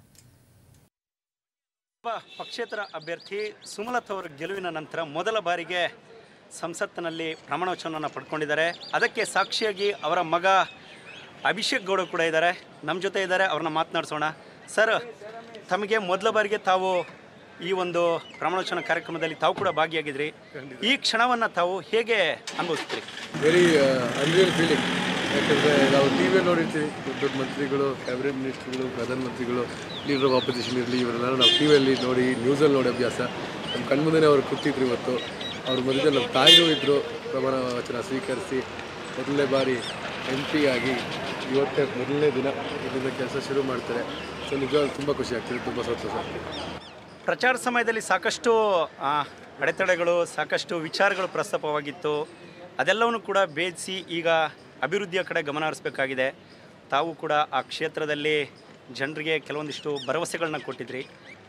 ಒಬ್ಬ ಪಕ್ಷೇತರ ಅಭ್ಯರ್ಥಿ ಸುಮಲತ್ ಅವರ ಗೆಲುವಿನ ನಂತರ ಮೊದಲ ಬಾರಿಗೆ ಸಂಸತ್ತಿನಲ್ಲಿ ಪ್ರಮಾಣವಚನವನ್ನು ಪಡ್ಕೊಂಡಿದ್ದಾರೆ. ಅದಕ್ಕೆ ಸಾಕ್ಷಿಯಾಗಿ ಅವರ ಮಗ ಅಭಿಷೇಕ್ ಗೌಡ ಕೂಡ ಇದ್ದಾರೆ. ನಮ್ಮ ಜೊತೆ ಇದ್ದಾರೆ, ಅವ್ರನ್ನ ಮಾತನಾಡಿಸೋಣ. ಸರ್, ತಮಗೆ ಮೊದಲ ಬಾರಿಗೆ ತಾವು ಈ ಒಂದು ಪ್ರಮಾಣೋಚನ ಕಾರ್ಯಕ್ರಮದಲ್ಲಿ ತಾವು ಕೂಡ ಭಾಗಿಯಾಗಿದ್ರಿ. ಈ ಕ್ಷಣವನ್ನು ತಾವು ಹೇಗೆ ಅನುಭವಿಸ್ತೀರಿ? ವೆರಿ ಅನ್ರಿಯಲ್ ಫೀಲಿಂಗ್ ಯಾಕಂದರೆ ನಾವು ಟಿ ವಿಯಲ್ಲಿ ನೋಡಿರ್ತೀವಿ. ದೊಡ್ಡ ದೊಡ್ಡ ಮಂತ್ರಿಗಳು ಕ್ಯಾಬಿನೆಟ್ ಮಿನಿಸ್ಟ್ರುಗಳು ಪ್ರಧಾನಮಂತ್ರಿಗಳು ಲೀಡರ್ ಆಫ್ ಆಪೋಸಿಷನ್ ಇರಲಿ ಇವರೆಲ್ಲ ನಾವು ಟಿ ವಿಯಲ್ಲಿ ನೋಡಿ ನ್ಯೂಸಲ್ಲಿ ನೋಡಿ ಅಭ್ಯಾಸ. ನಮ್ಮ ಕಣ್ಮುಂದೆನೇ ಅವ್ರು ಕೂತಿದ್ರು ಇವತ್ತು. ಅವ್ರ ಮಧ್ಯದಲ್ಲಿ ನಮ್ಮ ತಾಯಿಗೂ ಇದ್ದರು ಪ್ರಮಾಣ ವಚನ ಸ್ವೀಕರಿಸಿ, ಮೊದಲನೇ ಬಾರಿ ಎಂ ಪಿ ಆಗಿ ಇವತ್ತೇ ಮೊದಲನೇ ದಿನ ಇಲ್ಲಿಂದ ಕೆಲಸ ಶುರು ಮಾಡ್ತಾರೆ. ಸೊ ನಿಜ ತುಂಬ ಖುಷಿ ಆಗ್ತಿದೆ ತುಂಬ ಸಂತೋಷ. ಪ್ರಚಾರ ಸಮಯದಲ್ಲಿ ಸಾಕಷ್ಟು ಅಡೆತಡೆಗಳು ಸಾಕಷ್ಟು ವಿಚಾರಗಳು ಪ್ರಸ್ತಾಪವಾಗಿತ್ತು. ಅದೆಲ್ಲವನ್ನು ಕೂಡ ಭೇದಿಸಿ ಈಗ ಅಭಿವೃದ್ಧಿಯ ಕಡೆ ಗಮನ ಹರಿಸಬೇಕಾಗಿದೆ. ತಾವು ಕೂಡ ಆ ಕ್ಷೇತ್ರದಲ್ಲಿ ಜನರಿಗೆ ಕೆಲವೊಂದಿಷ್ಟು ಭರವಸೆಗಳನ್ನ ಕೊಟ್ಟಿದ್ರಿ.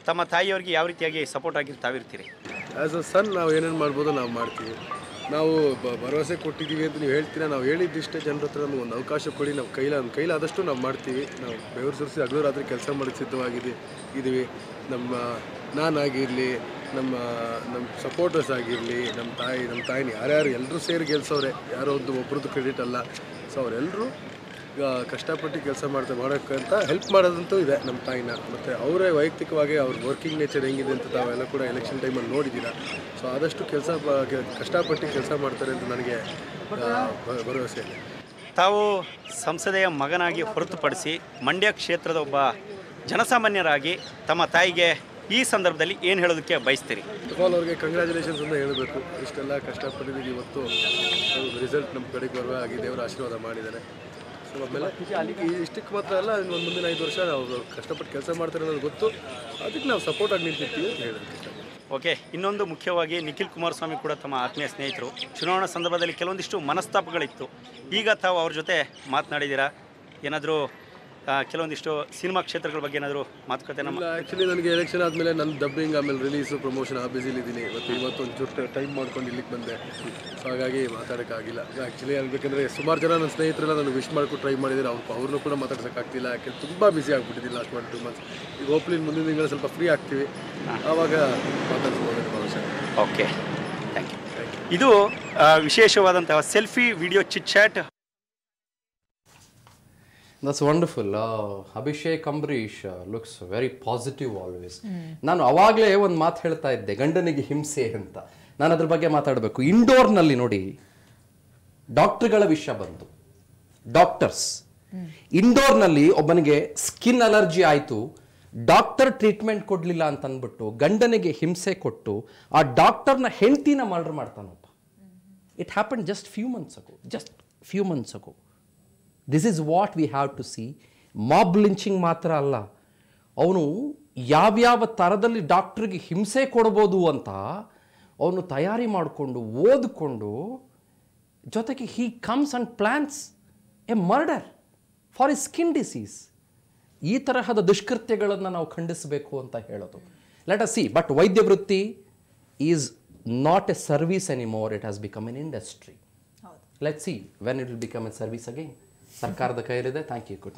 ತಮ್ಮ ತಾಯಿಯವರಿಗೆ ಯಾವ ರೀತಿಯಾಗಿ ಸಪೋರ್ಟ್ ಆಗಿ ತಾವಿರ್ತೀರಿ? ಆ್ಯಸ್ ಅ ಸನ್ ನಾವು ಏನೇನು ಮಾಡ್ಬೋದು ನಾವು ಮಾಡ್ತೀವಿ. ನಾವು ಭರವಸೆ ಕೊಟ್ಟಿದ್ದೀವಿ ಅಂತ ನೀವು ಹೇಳ್ತೀರಾ? ನಾವು ಹೇಳಿದ್ದಿಷ್ಟೇ ಜನರ ಹತ್ರ ನಮ್ಗೆ ಒಂದು ಅವಕಾಶ ಕೊಡಿ. ನಾವು ಕೈಲ, ನಮ್ಮ ಕೈಲಾದಷ್ಟು ನಾವು ಮಾಡ್ತೀವಿ. ನಾವು ಬೆವರು ಸುರಿಸಿ ಹಗಲು ರಾತ್ರಿ ಕೆಲಸ ಮಾಡಕ್ಕೆ ಸಿದ್ಧವಾಗಿದೆ ಇದ್ದೀವಿ ನಮ್ಮ ನಾನಾಗಿರಲಿ ನಮ್ಮ ನಮ್ಮ ಸಪೋರ್ಟರ್ಸ್ ಆಗಿರಲಿ, ನಮ್ಮ ತಾಯಿ, ನಮ್ಮ ತಾಯಿನ ಯಾರ್ಯಾರು ಎಲ್ಲರೂ ಸೇರಿ ಗೆಲ್ಸವ್ರೆ. ಯಾರೋ ಒಂದು ಒಬ್ರದ್ದು ಕ್ರೆಡಿಟ್ ಅಲ್ಲ. ಸೊ ಅವರೆಲ್ಲರೂ ಕಷ್ಟಪಟ್ಟು ಕೆಲಸ ಮಾಡ್ತಾ ಮಾಡೋಕ್ಕಂತ ಹೆಲ್ಪ್ ಮಾಡೋದಂತೂ ಇದೆ ನಮ್ಮ ತಾಯಿನ. ಮತ್ತು ಅವರೇ ವೈಯಕ್ತಿಕವಾಗಿ ಅವ್ರ ವರ್ಕಿಂಗ್ ನೇಚರ್ ಹೆಂಗಿದೆ ಅಂತ ತಾವೆಲ್ಲ ಕೂಡ ಎಲೆಕ್ಷನ್ ಟೈಮಲ್ಲಿ ನೋಡಿದ್ದೀರಾ. ಸೊ ಆದಷ್ಟು ಕೆಲಸ ಕಷ್ಟಪಟ್ಟು ಕೆಲಸ ಮಾಡ್ತಾರೆ ಅಂತ ನನಗೆ ಭರವಸೆ ಇದೆ. ತಾವು ಸಂಸದೆಯ ಮಗನಾಗಿ ಹೊರತುಪಡಿಸಿ ಮಂಡ್ಯ ಕ್ಷೇತ್ರದ ಒಬ್ಬ ಜನಸಾಮಾನ್ಯರಾಗಿ ತಮ್ಮ ತಾಯಿಗೆ ಈ ಸಂದರ್ಭದಲ್ಲಿ ಏನು ಹೇಳೋದಕ್ಕೆ ಬಯಸ್ತೀರಿ? ಫುಟ್ಬಾಲ್ ಅವ್ರಿಗೆ ಕಂಗ್ರ್ಯಾಚುಲೇಷನ್ಸ್ ಅಂತ ಹೇಳಬೇಕು. ಇಷ್ಟೆಲ್ಲ ಕಷ್ಟಪಟ್ಟಿದ್ದೀವಿ ಇವತ್ತು. ರಿಸಲ್ಟ್ ನಮ್ಮ ಕಡೆಗೆ ಬರುವ ಆಗಿ ದೇವರ ಆಶೀರ್ವಾದ ಮಾಡಿದ್ದಾರೆ. ಆಮೇಲೆ ಇಷ್ಟಕ್ಕೆ ಮಾತ್ರ ಅಲ್ಲ ಒಂದು ಮುಂದಿನ ಐದು ವರ್ಷ ನಾವು ಕಷ್ಟಪಟ್ಟು ಕೆಲಸ ಮಾಡ್ತಾರೆ ಅನ್ನೋದು ಗೊತ್ತು. ಅದಕ್ಕೆ ನಾವು ಸಪೋರ್ಟ್ ಆಗಿ ನಿಂತಿರ್ತೀವಿ ಅಂತ ಹೇಳಿದ್ರು. ಓಕೆ, ಇನ್ನೊಂದು ಮುಖ್ಯವಾಗಿ ನಿಖಿಲ್ ಕುಮಾರಸ್ವಾಮಿ ಕೂಡ ತಮ್ಮ ಆತ್ಮೀಯ ಸ್ನೇಹಿತರು. ಚುನಾವಣಾ ಸಂದರ್ಭದಲ್ಲಿ ಕೆಲವೊಂದಿಷ್ಟು ಮನಸ್ತಾಪಗಳಿತ್ತು. ಈಗ ತಾವು ಅವ್ರ ಜೊತೆ ಮಾತನಾಡಿದ್ದೀರಾ? ಏನಾದರೂ ಕೆಲವೊಂದಿಷ್ಟು ಸಿನಿಮಾ ಕ್ಷೇತ್ರಗಳ ಬಗ್ಗೆ ಏನಾದರೂ ಮಾತುಕತೆ ನಮ್ಮ ಆ್ಯಕ್ಚುಲಿ ನನಗೆ ಎಲೆಕ್ಷನ್ ಆದಮೇಲೆ ನನ್ನ ಡಬ್ಬಿಂಗ್ ಆಮೇಲೆ ರಿಲೀಸು ಪ್ರಮೋಷನ್ ಆ ಬ್ಯುಸಿಲಿದ್ದೀನಿ ಇವತ್ತು ಇವತ್ತು ಒಂಚೂರು ಟೈಮ್ ಮಾಡ್ಕೊಂಡು ಇಲ್ಲಿಗೆ ಬಂದೆ. ಸೊ ಹಾಗಾಗಿ ಮಾತಾಡೋಕ್ಕಾಗಿಲ್ಲ. ಆ್ಯಕ್ಚುಲಿ ಹೇಳ್ಬೇಕಂದ್ರೆ ಸುಮಾರು ಜನ ನನ್ನ ಸ್ನೇಹಿತರೆಲ್ಲ ನನಗೆ ವಿಶ್ ಮಾಡ್ಕೊಂಡು ಟ್ರೈ ಮಾಡಿದ್ದಾರೆ ಅವ್ರು ಅವ್ರನ್ನೂ ಕೂಡ ಮಾತಾಡ್ಸೋಕ್ಕಾಗ್ತಿಲ್ಲ. ಯಾಕೆ ತುಂಬ ಬಿಸಿ ಆಗಿಬಿಟ್ಟಿದ್ದೀನಿ ಲಾಸ್ಟ್ ಒನ್ ಟು ಮಂತ್ಸ್ ಈಗ ಹೋಪ್ಲಿ ಮುಂದಿನ ತಿಂಗಳು ಸ್ವಲ್ಪ ಫ್ರೀ ಆಗ್ತೀವಿ. ಆವಾಗ ಮಾತಾಡ್ಸ್ಬೋದು ಓಕೆ ಥ್ಯಾಂಕ್ ಯು ಇದು ವಿಶೇಷವಾದಂತಹ selfie video chit chat that's wonderful Abhishek Ambareesh looks very positive always ನಾನು ಅವಾಗಲೇ ಒಂದು ಮಾತು ಹೇಳ್ತಾ ಇದ್ದೆ ಗಂಡನಿಗೆ ಹಿಂಸೆ ಅಂತ. ನಾನು ಅದ್ರ ಬಗ್ಗೆ ಮಾತಾಡಬೇಕು. ಇಂಡೋರ್ನಲ್ಲಿ ನೋಡಿ ಡಾಕ್ಟರ್ಗಳ ವಿಷಯ ಬಂತು. ಡಾಕ್ಟರ್ಸ್ ಇಂಡೋರ್ನಲ್ಲಿ ಒಬ್ಬನಿಗೆ ಸ್ಕಿನ್ ಅಲರ್ಜಿ ಆಯಿತು. ಡಾಕ್ಟರ್ ಟ್ರೀಟ್ಮೆಂಟ್ ಕೊಡಲಿಲ್ಲ ಅಂತ ಅಂದ್ಬಿಟ್ಟು ಗಂಡನಿಗೆ ಹಿಂಸೆ ಕೊಟ್ಟು ಆ ಡಾಕ್ಟರ್ನ ಹೆಂಡತಿನ murder ಮಾಡ್ತಾನೊಬ್ಬ it happen just few months ago just few months ago this is what we have to see mob lynching ಮಾತ್ರ ಅಲ್ಲ. ಅವನು ಯಾವ್ಯಾವ ಥರದಲ್ಲಿ ಡಾಕ್ಟ್ರಿಗೆ ಹಿಂಸೆ ಕೊಡ್ಬೋದು ಅಂತ ಅವನು ತಯಾರಿ ಮಾಡಿಕೊಂಡು ಓದಿಕೊಂಡು ಜೊತೆಗೆ he comes and plans a murder for a skin disease ಈ ತರಹದ ದುಷ್ಕೃತ್ಯಗಳನ್ನು ನಾವು ಖಂಡಿಸಬೇಕು ಅಂತ ಹೇಳೋದು. ಲೆಟ್ ಅಸ್ ಸಿ ಬಟ್ ವೈದ್ಯ ವೃತ್ತಿ is not a service anymore it has become an industry let see when it will become a service again ಸರ್ಕಾರದ ಕೈಯಲ್ಲಿದೆ. Thank you good